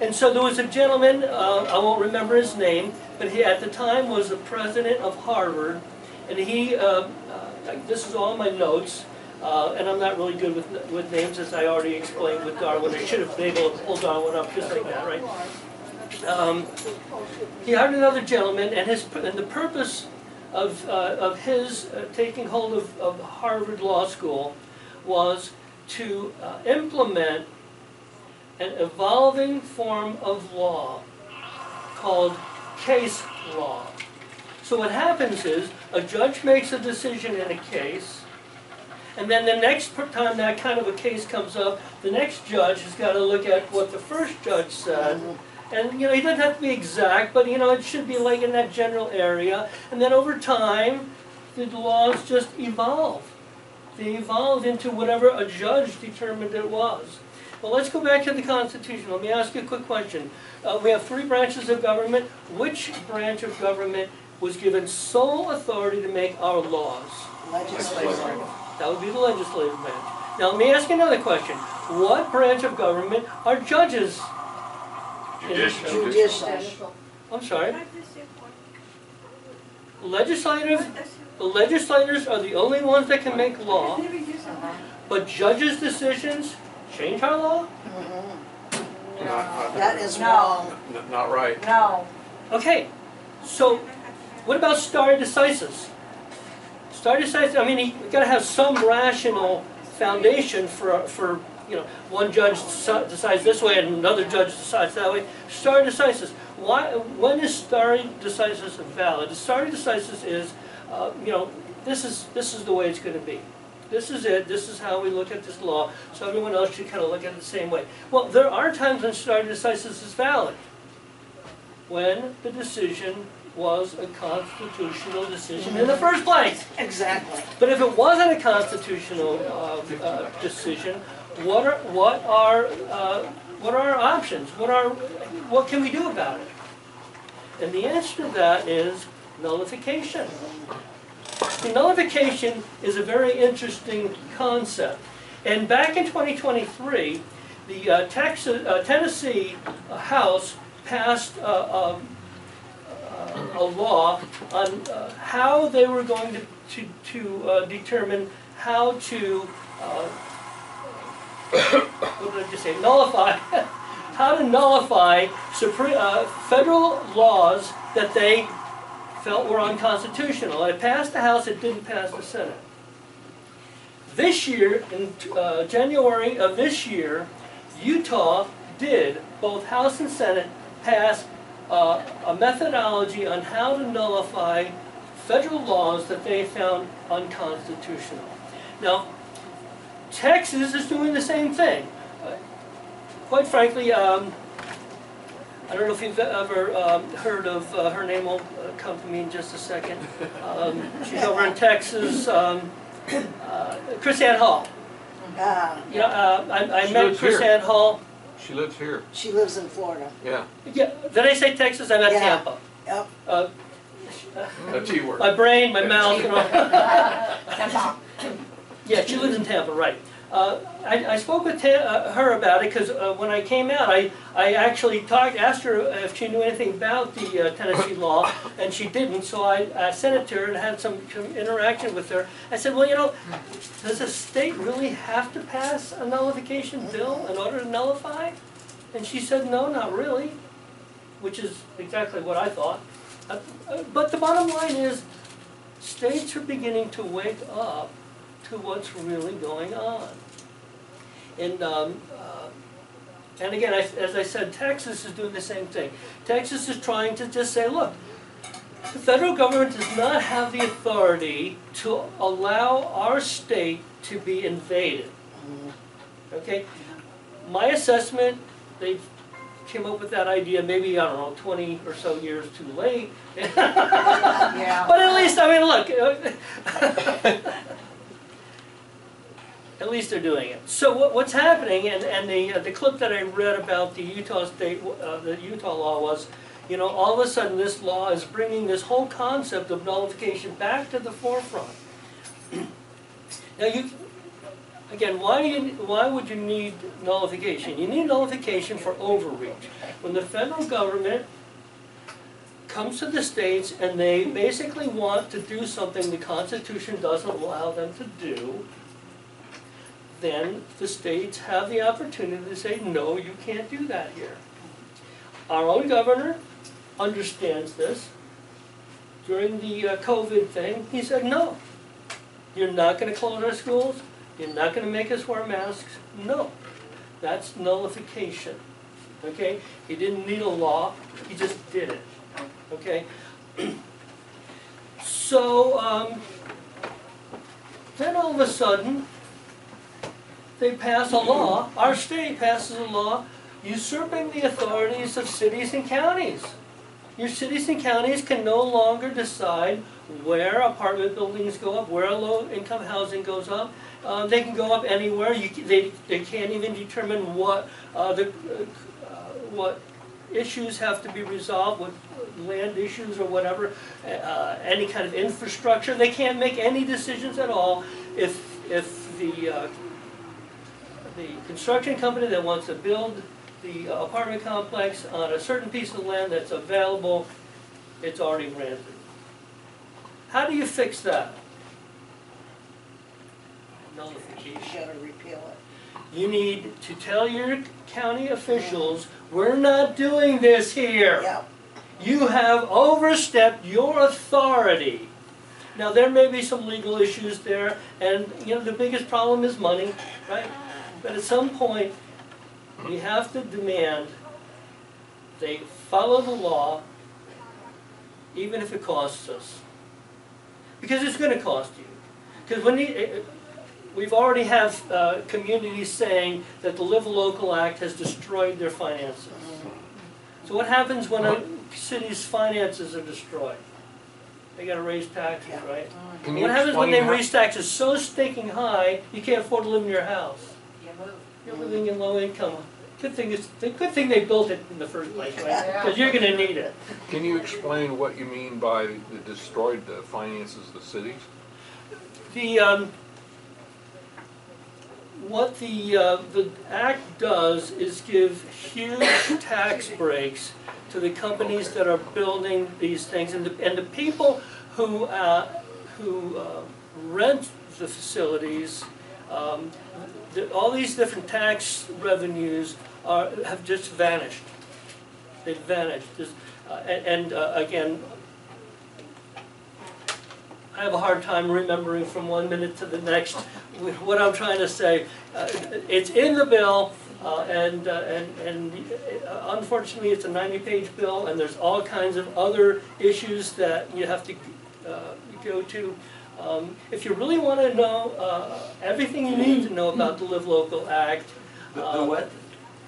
And so there was a gentleman, uh, I won't remember his name, but he at the time was the president of Harvard. And he, uh, uh, this is all my notes, uh, and I'm not really good with, with names, as I already explained with Darwin. I should have been able to pull Darwin up just like that, right? Um, he hired another gentleman, and his, and the purpose of, uh, of his taking hold of, of Harvard Law School was to uh, implement an evolving form of law called case law. So what happens is, a judge makes a decision in a case, and then the next time that kind of a case comes up, the next judge has got to look at what the first judge said. And, you know, he doesn't have to be exact, but, you know, it should be like in that general area. And then over time, the laws just evolve. They evolve into whatever a judge determined it was. Well, let's go back to the Constitution. Let me ask you a quick question. Uh, we have three branches of government. Which branch of government was given sole authority to make our laws? Legislature. That would be the legislative branch. Now, let me ask you another question. What branch of government are judges? Judicial. Judicial. I'm sorry. Legislative, the legislators are the only ones that can make law, but judges' decisions change our law? Mm-hmm. That is No. wrong. N- Not right. No. Okay, so what about stare decisis? Stare decisis, I mean, you've gotta have some rational foundation for, for, you know, one judge deci- decides this way and another judge decides that way. Stare decisis, why, when is stare decisis valid? Stare decisis is, uh, you know, this is, this is the way it's gonna be. This is it, this is how we look at this law, so everyone else should kind of look at it the same way. Well, there are times when stare decisis is valid when the decision was a constitutional decision in the first place. Exactly. But if it wasn't a constitutional uh, uh, decision, what are, what are, uh, what are our options? What are, what can we do about it? And the answer to that is nullification. The nullification is a very interesting concept. And back in 2023, the uh, Texas, uh, Tennessee House passed uh, a law on uh, how they were going to, to, to uh, determine how to, uh, what did I just say, nullify, how to nullify supre- uh, federal laws that they felt were unconstitutional. It passed the House, it didn't pass the Senate. This year, in uh, January of this year, Utah did, both House and Senate, pass uh, a methodology on how to nullify federal laws that they found unconstitutional. Now, Texas is doing the same thing. Uh, Quite frankly, um, I don't know if you've ever um, heard of, uh, her name will uh, come to me in just a second. Um, She's over in Texas, um, uh, KrisAnne Hall. Uh, You know, uh, I I met Chris here. Ann Hall, She lives here. she lives in Florida. Yeah. yeah, did I say Texas? I meant Yeah. Tampa. Yep. Uh, A T word. My brain, my mouth, you know. Yeah, she lives in Tampa, right. Uh, I, I spoke with uh, her about it because uh, when I came out, I, I actually talked, asked her if she knew anything about the uh, Tennessee law, and she didn't. So I, I sent it to her and had some, some interaction with her. I said, well, you know, does a state really have to pass a nullification bill in order to nullify? And she said, no, not really, which is exactly what I thought. Uh, But the bottom line is, states are beginning to wake up to what's really going on. And, um, uh, and again, I- as I said, Texas is doing the same thing. Texas is trying to just say, look, the federal government does not have the authority to allow our state to be invaded. Okay? My assessment, they came up with that idea maybe, I don't know, twenty or so years too late. Yeah. But at least, I mean, look. At least they're doing it. So what, what's happening, and, and the, uh, the clip that I read about the Utah state, uh, the Utah law was, you know, all of a sudden this law is bringing this whole concept of nullification back to the forefront. Now you, again, why you, why would you need nullification? You need nullification for overreach. When the federal government comes to the states and they basically want to do something the Constitution doesn't allow them to do, then the states have the opportunity to say, no, you can't do that here. Our own governor understands this. During the uh, COVID thing, he said, no, you're not gonna close our schools, you're not gonna make us wear masks, no. That's nullification, okay? He didn't need a law, he just did it, okay? So, um, then all of a sudden, they pass a law, our state passes a law usurping the authorities of cities and counties. Your cities and counties can no longer decide where apartment buildings go up, where low-income housing goes up. Uh, they can go up anywhere, you, they, they can't even determine what, uh, the, uh, what issues have to be resolved, what land issues or whatever, uh, any kind of infrastructure. They can't make any decisions at all if, if the, uh, the construction company that wants to build the uh, apartment complex on a certain piece of land that's available, it's already granted. How do you fix that? You Nullification. gotta repeal it. You need to tell your county officials, we're not doing this here. Yep. You have overstepped your authority. Now, there may be some legal issues there, and, you know, the biggest problem is money, right? But at some point, we have to demand they follow the law, even if it costs us. Because it's gonna cost you. Because when the, eh, eh, we've already have, uh, communities saying that the Live Local Act has destroyed their finances. So what happens when a city's finances are destroyed? They gotta raise taxes, Yeah. right? What happens when they raise taxes so stinking high, you can't afford to live in your house? You move. You're living in low income. Good thing it's, the good thing they built it in the first place, right? Because you're gonna need it. Can you explain what you mean by the destroyed the finances of the cities? The, um, what the, uh, the act does is give huge tax breaks to the companies that are building these things, and the, and the people who, uh, who, uh, rent the facilities, um, all these different tax revenues are, have just vanished. They've vanished, uh, and, and, uh, again, I have a hard time remembering from one minute to the next what I'm trying to say. Uh, It's in the bill, uh, and, uh, and, and uh, unfortunately, it's a 90-page bill, and there's all kinds of other issues that you have to go to. Um, If you really want to know uh, everything you need to know about the Live Local Act, The, the um, what?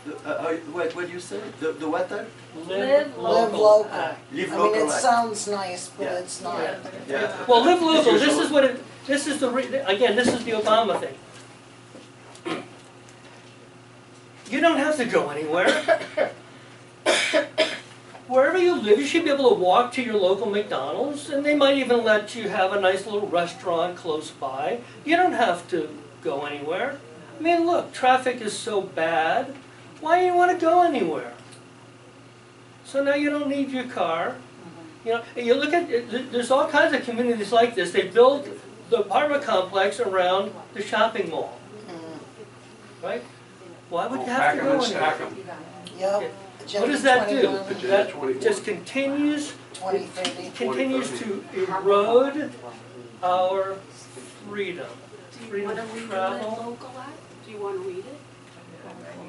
The, uh, uh, what, what do you say? The, the what there? Live Live Live Local local. Act. Leave I mean, it act. sounds nice, but Yeah. it's not. Yeah. Yeah. Well, live local, this is what it, this is the, re- again, this is the Obama thing. You don't have to go anywhere. Wherever you live, you should be able to walk to your local McDonald's, and they might even let you have a nice little restaurant close by. You don't have to go anywhere. I mean, look, traffic is so bad, why do you wanna go anywhere? So now you don't need your car. You know, and you look at, uh, there's all kinds of communities like this, they build the apartment complex around the shopping mall. Mm-hmm. Right? Why would you have to go anywhere? Yep. What does that do? That just continues, 2030. continues to erode our freedom. Do you Freedom wanna of read the travel. local act? Do you wanna read it?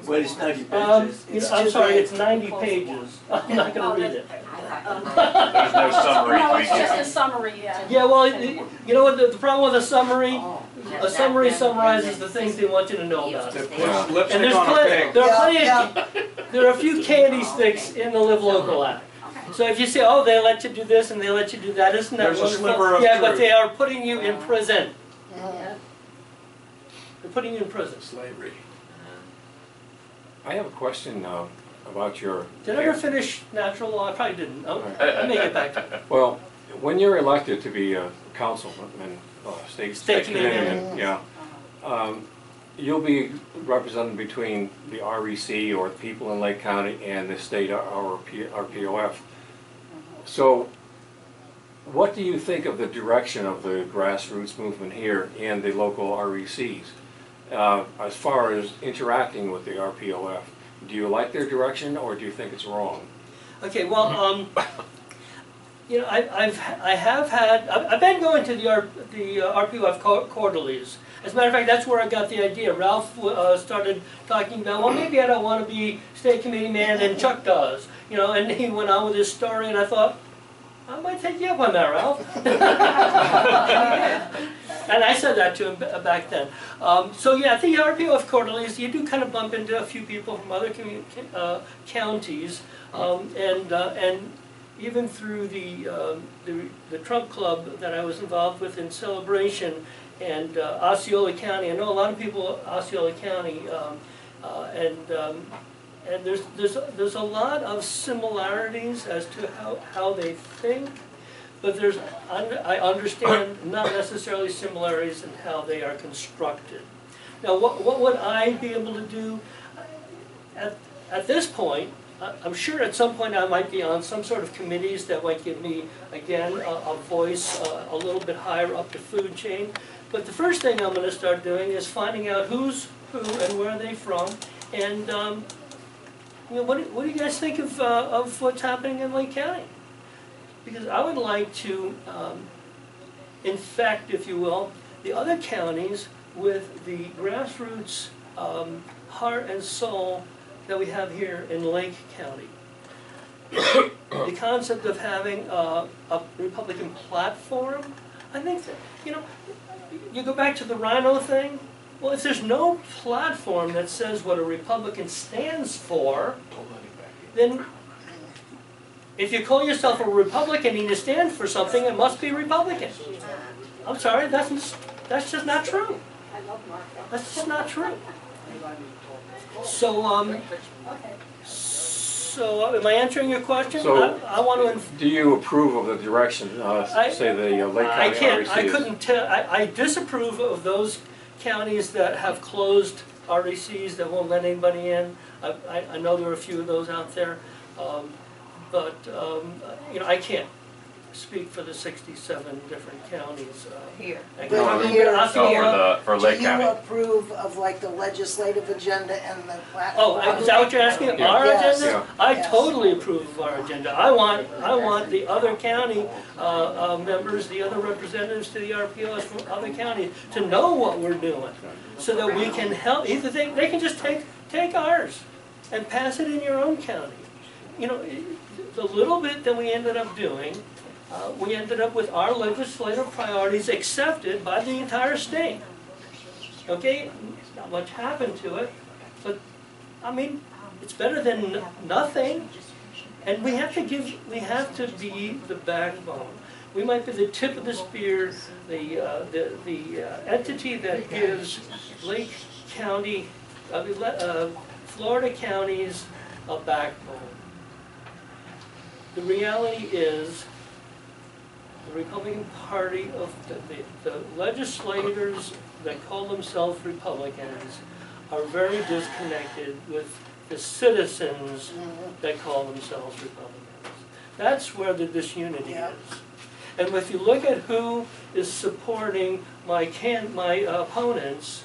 Well, it's ninety Um, pages. you know, I'm sorry, it's ninety pages. I'm not Oh, gonna read it. There's no summary No, it's just a summary, yeah. Yeah, well, it- you know what, the, the problem with a summary, a summary summarizes the things they want you to know about. It. put And lipstick there's on a plenty, pig. there are plenty of, there are a few candy sticks in the Live Local Act. So if you say, oh, they let you do this and they let you do that, isn't that There's a wonderful? sliver of Yeah, but truth. they are putting you in prison. They're putting you in prison. Slavery. I have a question uh, about your. Did I ever finish natural law? I probably didn't. Oh, I may get back to it. Well, when you're elected to be a councilman, uh, state. State committeeman, Yeah. um, You'll be represented between the REC or the people in Lake County and the state RP RPOF. So what do you think of the direction of the grassroots movement here and the local RECs? Uh, As far as interacting with the RPOF? Do you like their direction or do you think it's wrong? Okay, well, um, you know, I, I've, I have had, I've, I've been going to the R, the uh, RPOF quar- quarterlies. As a matter of fact, that's where I got the idea. Ralph, uh, started talking about, well, maybe I don't wanna be state committee man and Chuck does. You know, and he went on with his story and I thought, I might take you up on that, Ralph. And I said that to him back then. Um, so yeah, the RPOF quarterlies, you do kind of bump into a few people from other uh, counties. Um, and, uh, and even through the, um, the, the Trump Club that I was involved with in Celebration and uh, Osceola County, I know a lot of people Osceola County, um, uh, and, um, and there's, there's, there's a lot of similarities as to how, how they think, but there's, I understand not necessarily similarities in how they are constructed. Now, what, what would I be able to do? At, at this point, I'm sure at some point I might be on some sort of committees that might give me, again, a, a voice a little bit higher up the food chain. But the first thing I'm gonna start doing is finding out who's who and where are they from. And, um, you know, what, what do you guys think of, uh, of what's happening in Lake County? Because I would like to, um, infect, if you will, the other counties with the grassroots, um, heart and soul that we have here in Lake County. The concept of having a, a Republican platform, I think that, you know, you go back to the Rhino thing, well, if there's no platform that says what a Republican stands for, then if you call yourself a Republican and you stand for something, it must be Republican. I'm sorry, that's, just- that's just not true. I love Marco. That's just not true. So, um, so uh, am I answering your question? So- I, I want to, Do you approve of the direction, uh, I- say the uh, Lake I can't, REC I couldn't tell, I, I disapprove of those counties that have closed RECs that won't let anybody in. I, I, I know there are a few of those out there, um, but, um, you know, I can't speak for the sixty-seven different counties. uh, Here. I But can't- here- No, for the, for Lake Do you County. approve of like the legislative agenda and the platform? Oh, is that what you're asking, Yeah. our Yes. agenda? Yeah. I Yes. totally approve of our agenda. I want, I want the other county, uh, uh, members, the other representatives to the RPOs from other counties to know what we're doing. So that we can help, either they, they can just take, take ours and pass it in your own county. You know, the little bit that we ended up doing, uh, we ended up with our legislative priorities accepted by the entire state. Okay, not much happened to it, but, I mean, it's better than nothing. And we have to give, we have to be the backbone. We might be the tip of the spear, the, uh, the, the uh, entity that gives Lake County, uh, uh, Florida counties a backbone. The reality is, the Republican Party of, the, the- the legislators that call themselves Republicans are very disconnected with the citizens mm-hmm. that call themselves Republicans. That's where the disunity Yeah. is. And if you look at who is supporting my can, my opponents,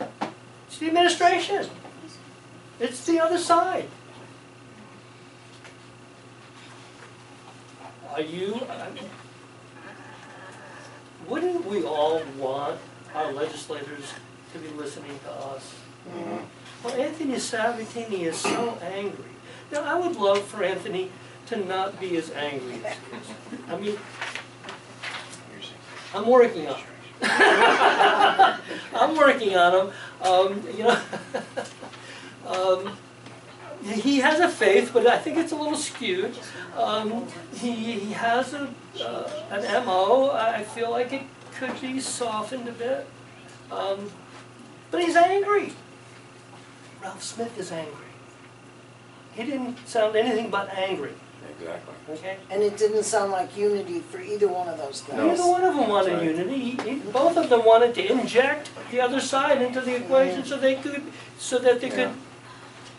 it's the administration. It's the other side. Are you, I wouldn't we all want our legislators to be listening to us? Well, Anthony Sabatini is so angry. Now, I would love for Anthony to not be as angry as he is. I mean, I'm working on it. I'm working on him, um, you know. um, he has a faith, but I think it's a little skewed. Um, he, he has a, uh, an MO. I I feel like it could be softened a bit. Um, but he's angry. Ralph Smith is angry. He didn't sound anything but angry, Exactly. okay? And it didn't sound like unity for either one of those guys. Neither one of them wanted Right. unity. He- he- Both of them wanted to inject the other side into the equation so they could, so that they could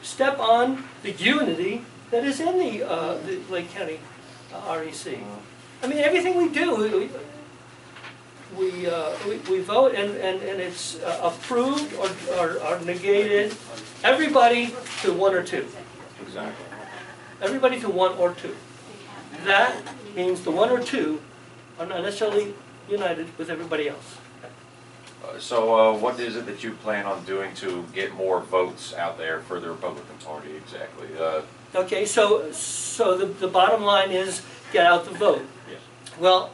step on the unity that is in the, uh, the Lake County uh, REC. I mean, everything we do, we- we, we, uh, we, we vote and, and, and it's uh, approved or, or, or negated, everybody to one or two. Exactly. Everybody to one or two. That means the one or two are not necessarily united with everybody else. Uh, So uh, what is it that you plan on doing to get more votes out there for the Republican Party exactly? Uh, Okay, so, so the, the bottom line is get out the vote. Yes. Well,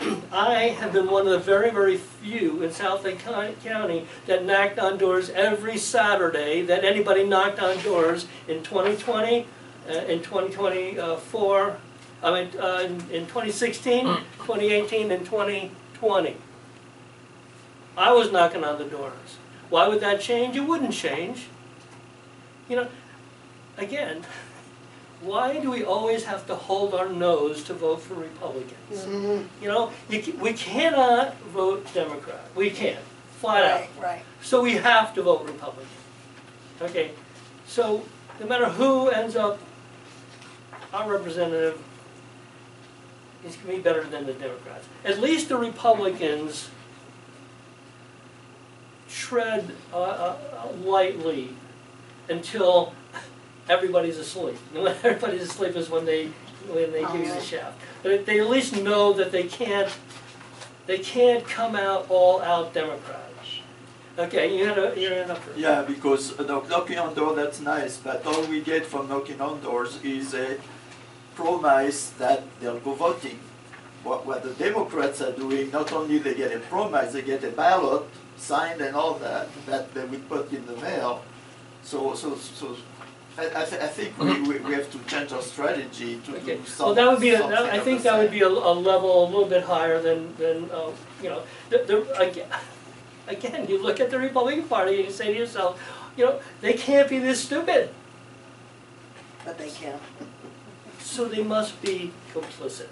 I have been one of the very, very few in South Lake County- that knocked on doors every Saturday, that anybody knocked on doors in 2020, uh, in 2024, I mean, uh, in in 2016, 2018, and 2020. I was knocking on the doors. Why would that change? It wouldn't change. You know, again, why do we always have to hold our nose to vote for Republicans? Mhm. You know, you, we cannot vote Democrat. We can't, flat out. Right, right. So we have to vote Republican. Okay, so no matter who ends up our representative, he's gonna be better than the Democrats. At least the Republicans tread uh, uh, lightly until everybody's asleep. And when everybody's asleep is when they, when they give you the shaft. But they at least know that they can't, they can't come out all out Democrats. Okay, you had a, you had a. Yeah, because uh, knocking on door, that's nice, but all we get from knocking on doors is a promise that they'll go voting. What, what the Democrats are doing, not only they get a promise, they get a ballot signed and all that, that they will put in the mail. So, so, so, I, I, thi- I think we, we, we have to change our strategy to Okay, do some, well, that would be, a- that- I think that would be a, a level a little bit higher than, than, uh, you know, the, the, again, again, you look at the Republican Party and you say to yourself, you know, they can't be this stupid, But they can. so they must be complicit.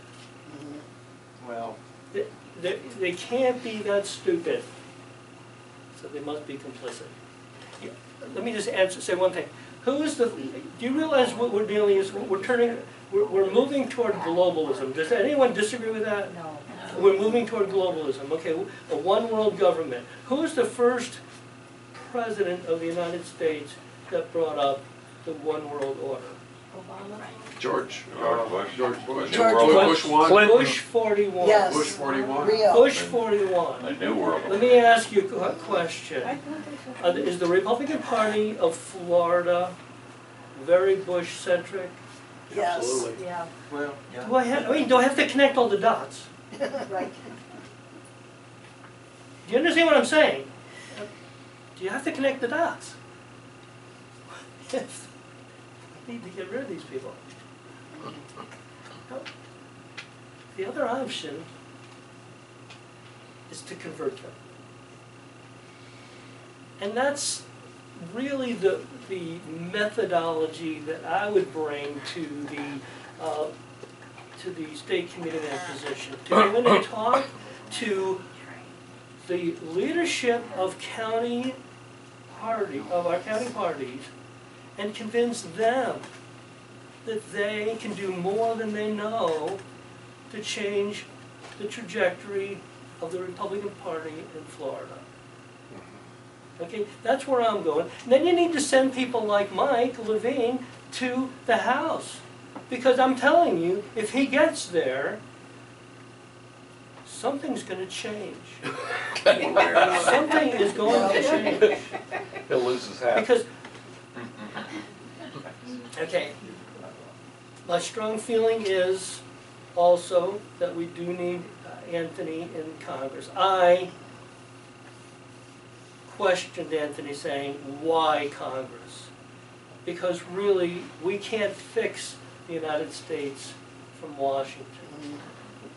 Well, They, they, they can't be that stupid, so they must be complicit. Yeah, Let me just answer, say one thing. Who is the, do you realize what we're dealing is, we're turning, we're, we're moving toward globalism. Does anyone disagree with that? No. We're moving toward globalism, okay, a one world government. Who is the first president of the United States that brought up the one world order? George. George Bush. George Bush. George Bush one. Bush forty-one. Yes. Bush forty-one. Real. Bush forty-one. A new world. Let me ask you a question. Uh, Is the Republican Party of Florida very Bush-centric? Yes. Yeah, well, yeah. Do I have, I mean, do I have to connect all the dots? right. Do you understand what I'm saying? Do you have to connect the dots? Yes. We need to get rid of these people. The other option is to convert them. And that's really the, the methodology that I would bring to the uh, to the state committee man position, to go in and talk to the leadership of county party, of our county parties, and convince them that they can do more than they know to change the trajectory of the Republican Party in Florida. Mm-hmm. Okay, that's where I'm going. And then you need to send people like Mike Levine to the House. Because I'm telling you, if he gets there, something's gonna change. Something is going to change. He'll lose his hat. Because, mm-hmm. okay, my strong feeling is also that we do need uh, Anthony in Congress. I questioned Anthony saying, why Congress? Because really, we can't fix the United States from Washington.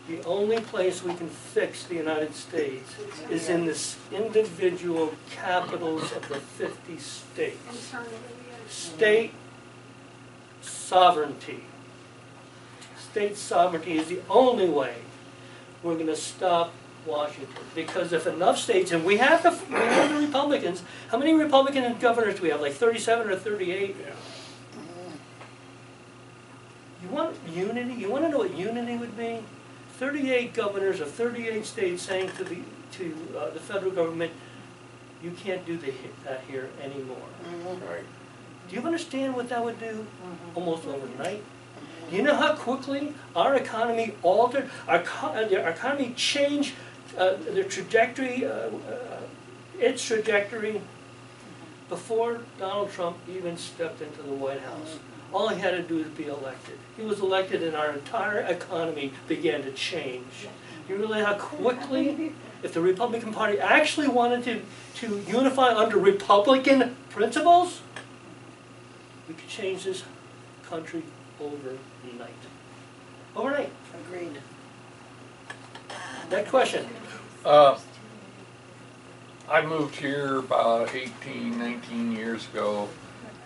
The only place we can fix the United States is in the individual capitals of the fifty states. State sovereignty. State sovereignty is the only way we're gonna stop Washington. Because if enough states, and we have the, we have the Republicans, how many Republican governors do we have, like thirty-seven or thirty-eight? You want unity, you wanna know what unity would be? Thirty-eight governors of thirty-eight states saying to the, to, uh, the federal government, you can't do the, that here anymore. Right. Do you understand what that would do almost overnight? You know how quickly our economy altered, our, co- uh, our economy changed, uh, the trajectory, uh, uh, its trajectory before Donald Trump even stepped into the White House? All he had to do was be elected. He was elected and our entire economy began to change. You realize how quickly, if the Republican Party actually wanted to, to unify under Republican principles, we could change this country overnight. Overnight. Agreed. Next question. Uh, I moved here about 18, 19 years ago.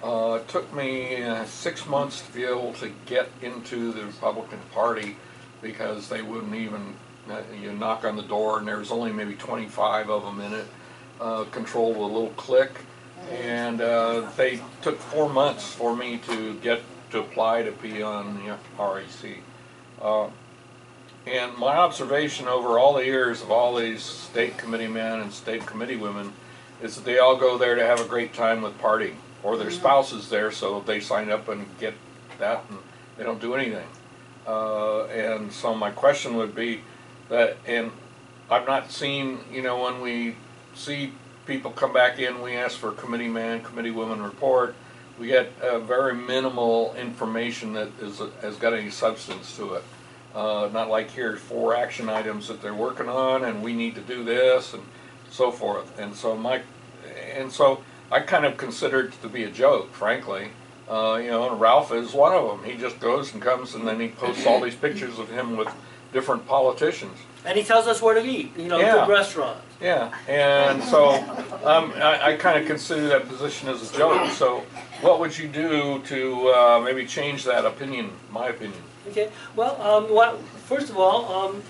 Uh, it took me uh, six months to be able to get into the Republican Party because they wouldn't even, uh, you knock on the door and there was only maybe 25 of them in it, uh, controlled with a little clique. And uh, they took four months for me to get to apply to be on the REC. Uh, and my observation over all the years of all these state committee men and state committee women is that they all go there to have a great time with partying, or their spouses there, so they sign up and get that, and they don't do anything. Uh, and so my question would be that, and I've not seen, you know, when we see people come back in, we ask for committee man, committee woman report, we get uh, very minimal information that is, has got any substance to it. Uh, not like here, four action items that they're working on, and we need to do this, and so forth. And so my, and so I kind of consider it to be a joke, frankly. Uh, you know, and Ralph is one of them. He just goes and comes, and then he posts all these pictures of him with different politicians. And he tells us where to eat, you know, Yeah. good restaurants. Yeah, and so um, I, I kind of consider that position as a joke. So, what would you do to uh, maybe change that opinion? My opinion. Okay, well, um, what, first of all, um,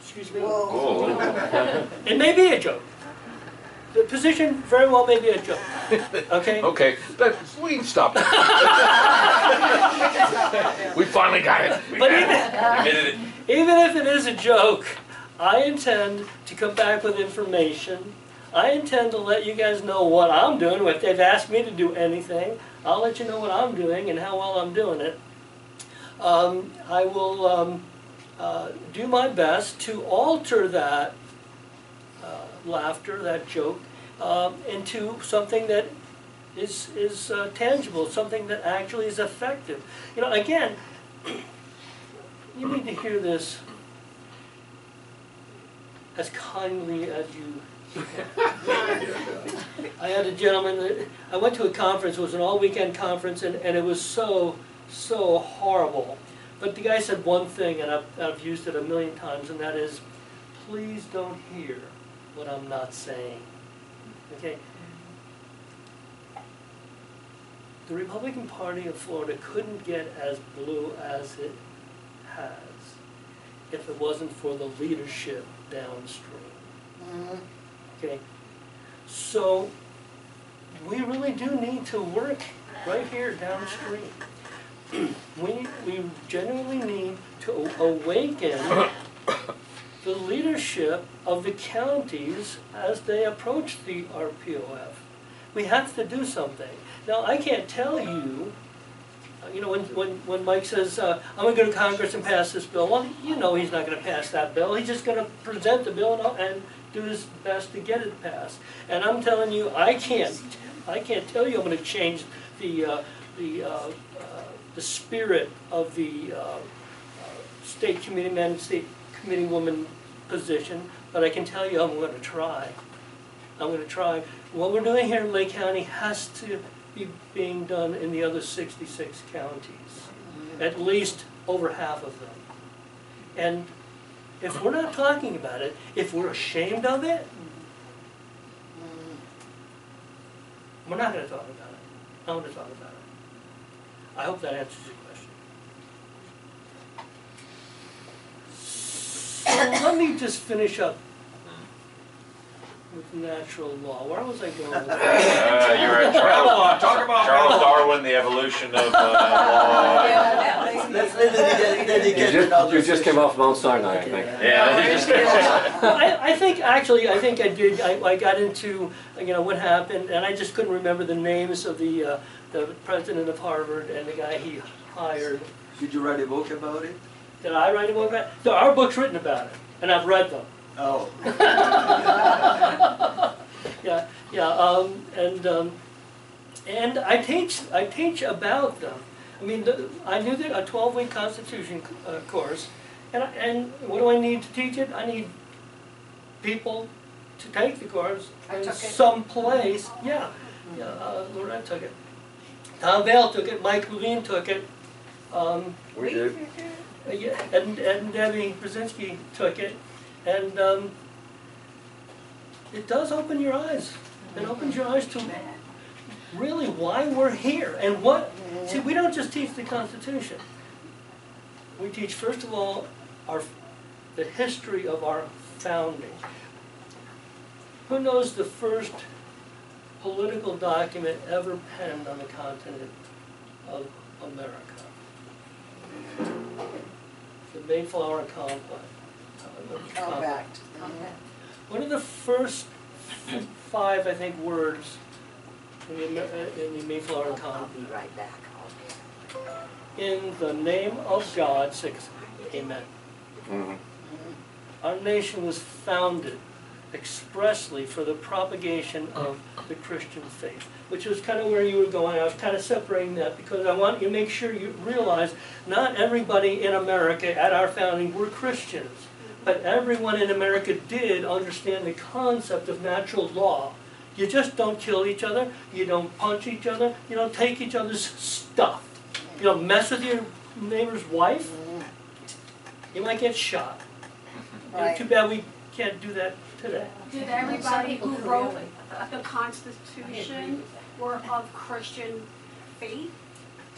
excuse me, Oh, it may be a joke. The position very well may be a joke, okay? Okay, but we can stop. we finally got it. But even, admitted it. Even if it is a joke, I intend to come back with information. I intend to let you guys know what I'm doing. If they've asked me to do anything, I'll let you know what I'm doing and how well I'm doing it. Um, I will um, uh, do my best to alter that uh, laughter, that joke, um, into something that is, is uh, tangible, something that actually is effective. You know, again, you need to hear this as kindly as you. I had a gentleman, that- I went to a conference, it was an all-weekend conference, and, and it was so, so horrible. But the guy said one thing, and I've, I've used it a million times, and that is, please don't hear what I'm not saying. Okay? The Republican Party of Florida couldn't get as blue as it has if it wasn't for the leadership downstream. Mhm. Okay, so we really do need to work right here downstream. We, we genuinely need to awaken the leadership of the counties as they approach the RPOF. We have to do something. Now, I can't tell you, you know, when, when, when Mike says, uh, I'm gonna go to Congress and pass this bill, well, you know he's not gonna pass that bill. He's just gonna present the bill and, and do his best to get it passed. And I'm telling you, I can't, I can't tell you I'm gonna change the, uh, the, uh, uh, the spirit of the, uh, uh, state committee man, state committee woman position, but I can tell you I'm gonna try. I'm gonna try. What we're doing here in Lake County has to be being done in the other sixty-six counties, at least over half of them. And if we're not talking about it, if we're ashamed of it, we're not gonna talk about it. I'm gonna talk about it. I hope that answers your question. So let me just finish up with natural law. Where was I going with that? Uh, you're at Charles, talk about Charles Darwin, the evolution of, uh, law. Let's let it get, You just, you just came off Mount Sinai, I think. Yeah, he just- Well, I, I think, actually, I think I did, I, I got into, you know, what happened, and I just couldn't remember the names of the, uh, the president of Harvard and the guy he hired. Did you write a book about it? Did I write a book about it? There are books written about it, and I've read them. Oh. Yeah, yeah, um, and, um, and I teach, I teach about them. I mean, the, I knew that a twelve-week constitution, uh, course, and, and what do I need to teach it? I need people to take the course I in took it. some place, yeah, yeah, uh, Lorette took it. Tom Vale took it, Mike Levine took it, um, We did. uh, yeah, and, and Debbie Brzezinski took it, and, um, it does open your eyes. It opens your eyes to really why we're here and what, see, we don't just teach the Constitution. We teach, first of all, our, the history of our founding. Who knows the first political document ever penned on the continent of America? The Mayflower Compact. Compact. What are the first five, I think, words in the, Amer- uh, in the Mayflower Compact? Right back. In the name of God, six, amen. Mhm. Our nation was founded expressly for the propagation of the Christian faith, which was kind of where you were going. I was kind of separating that because I want you to make sure you realize not everybody in America at our founding were Christians, but everyone in America did understand the concept of natural law. You just don't kill each other, you don't punch each other, you don't take each other's stuff. You don't mess with your neighbor's wife, you might get shot. You know, Too bad we can't do that today. Did everybody who wrote the Constitution were of Christian faith?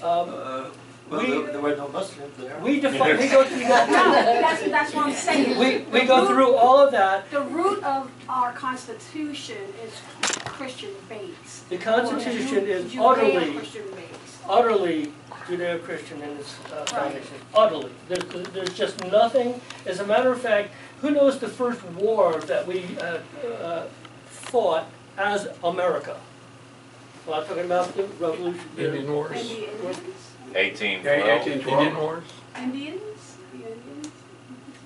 Um, Uh, well, We- there, there were no Muslims there. we define, we go, we No, that's, that's what I'm saying. we, we The go root- through all of that. The root of our Constitution is Christian based. The Constitution is utterly, Judeo-Christian based. utterly Judeo-Christian in its uh, foundation, utterly. There's, there's just nothing, as a matter of fact, who knows the first war that we uh, uh, fought as America? Well, I'm talking about the revolution. Indian Wars? And the Indians? Eighteen Yeah, twelve. 1812. Indian Wars? Indians? The Indians?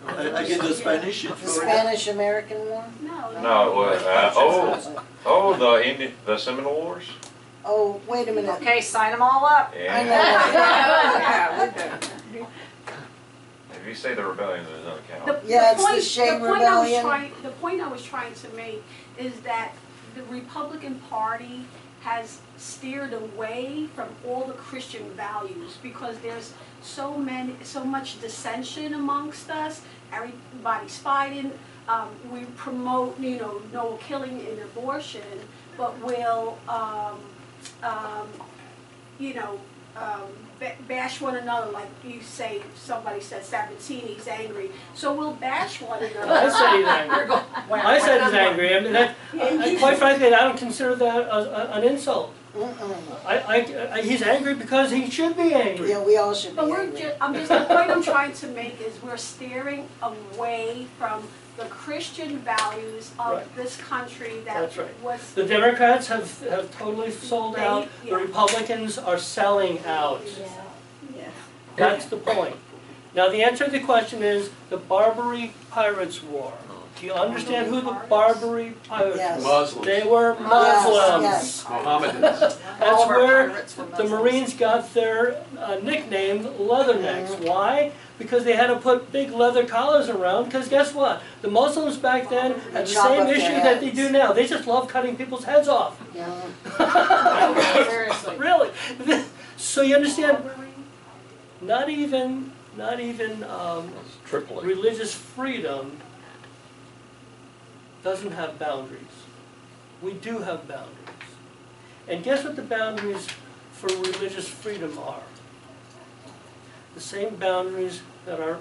I, I get the Spanish in The Florida. Spanish-American War? No. No, it was, uh, oh, oh, the Indian, the Seminole Wars? Oh, wait a minute. Okay, sign them all up. I Yeah. know. If you say the rebellion, it doesn't count. The- Yeah, the it's the point- Shea the point I was Rebellion. trying- The point I was trying to make is that the Republican Party has steered away from all the Christian values because there's so many, so much dissension amongst us. Everybody's fighting. Um, we promote, you know, no killing and abortion, but we'll, um, um, you know, um, bash one another, like you say, somebody said Sabatini's angry, so we'll bash one I another. said he's angry. I said he's angry, I mean, that, I- quite frankly, I don't consider that a, a- an insult. I, I, I- he's angry because he should be angry. Yeah, we all should be But we're angry. ju, I'm just, the point I'm trying to make is we're steering away from the Christian values of Right. this country that That's right. was. The Democrats have, have totally sold They- out, the. Republicans are selling out. Yeah. Yeah. That's the point. Now, the answer to the question is the Barbary Pirates War. Do you understand who the Barbary Pirates Yes. were? Muslims, They were Muslims. yes. Mohammedans. That's All of our where the Marines got their uh, nickname Leathernecks. Why? Because they had to put big leather collars around, because guess what? The Muslims back then had the same issue that they do now. They just love cutting people's heads off. Seriously. Really? So you understand, not even, not even um, religious freedom doesn't have boundaries. We do have boundaries. And guess what the boundaries for religious freedom are? The same boundaries that our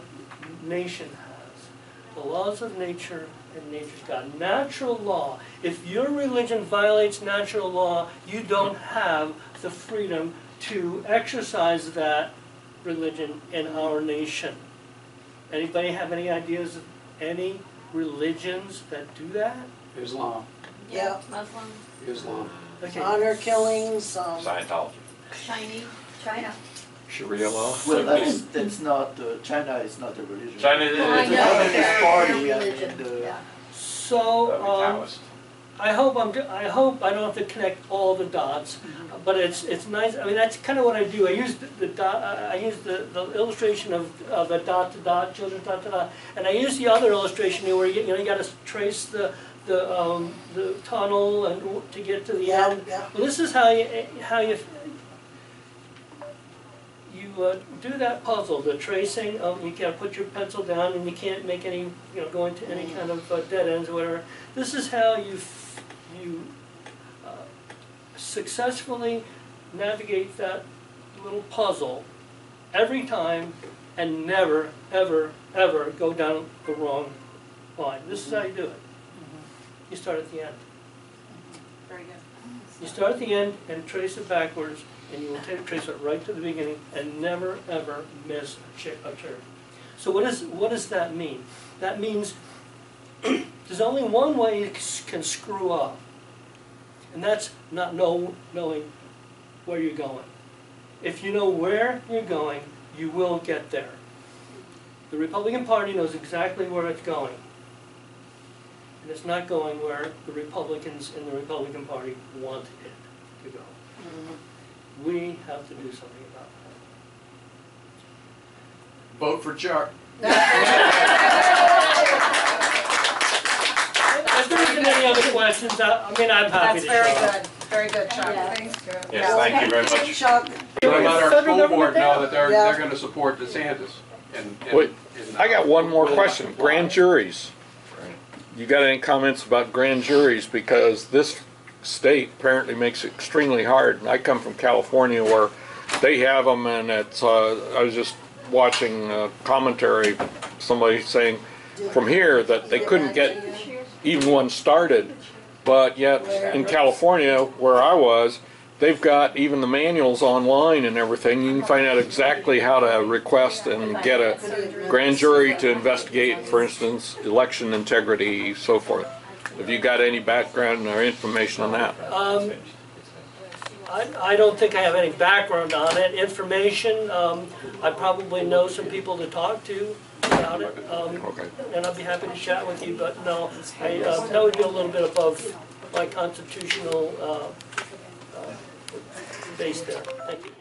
nation has. The laws of nature and nature's God. Natural law. If your religion violates natural law, you don't have the freedom to exercise that religion in our nation. Anybody have any ideas of any religions that do that? Islam, Yeah, Muslim, Islam. Okay. honor killings, um, Scientology. Chinese, China. Sharia law. Well, that's, that's not, uh, China is not a religion. China is. It's a communist party, I mean, the, So, um, Taoist. I hope I'm, I hope I don't have to connect all the dots, but it's, it's nice, I mean, that's kind of what I do. I use the- the dot, I use the, the illustration of, of the dot to dot, children dot to dot. And I use the other illustration where you, you know, you gotta trace the, the, um, the tunnel and to get to the yeah, end. yeah. Well, this is how you, how you, you uh, do that puzzle, the tracing, of you gotta put your pencil down and you can't make any, you know, go into any kind of uh, dead ends or whatever. This is how you, f- you successfully navigate that little puzzle every time and never, ever, ever go down the wrong line. This is how you do it. You start at the end. Very good. You start at the end and trace it backwards, and you will trace it right to the beginning and never, ever miss a turn. So what is, what does that mean? That means there's only one way you can screw up, and that's not know, knowing where you're going. If you know where you're going, you will get there. The Republican Party knows exactly where it's going. And it's not going where the Republicans in the Republican Party want it to go. Mm-hmm. We have to do something about that. Vote for Chuck. that. If there isn't any other questions, I, I mean, I'm happy That's to very show up. good, very good, Chuck. Thanks. Yes, thank you very much. Chuck, We're gonna let our Federal school board government know that they're, Yeah. they're gonna support DeSantis. and- and- Wait, and, I got one more will not question. comply. Grand juries. You got any comments about grand juries? Because this state apparently makes it extremely hard. And I come from California where they have them and it's, uh, I was just watching a commentary, somebody saying from here that they couldn't get even one started. But yet in California, where I was, they've got even the manuals online and everything. You can find out exactly how to request and get a grand jury to investigate, for instance, election integrity, so forth. Have you got any background or information on that? Um, I, I don't think I have any background on it, information, um, I probably know some people to talk to about it. Um, Okay. and I'd be happy to chat with you, but no, I, uh, that would be a little bit above my constitutional, uh, uh, base there. Thank you.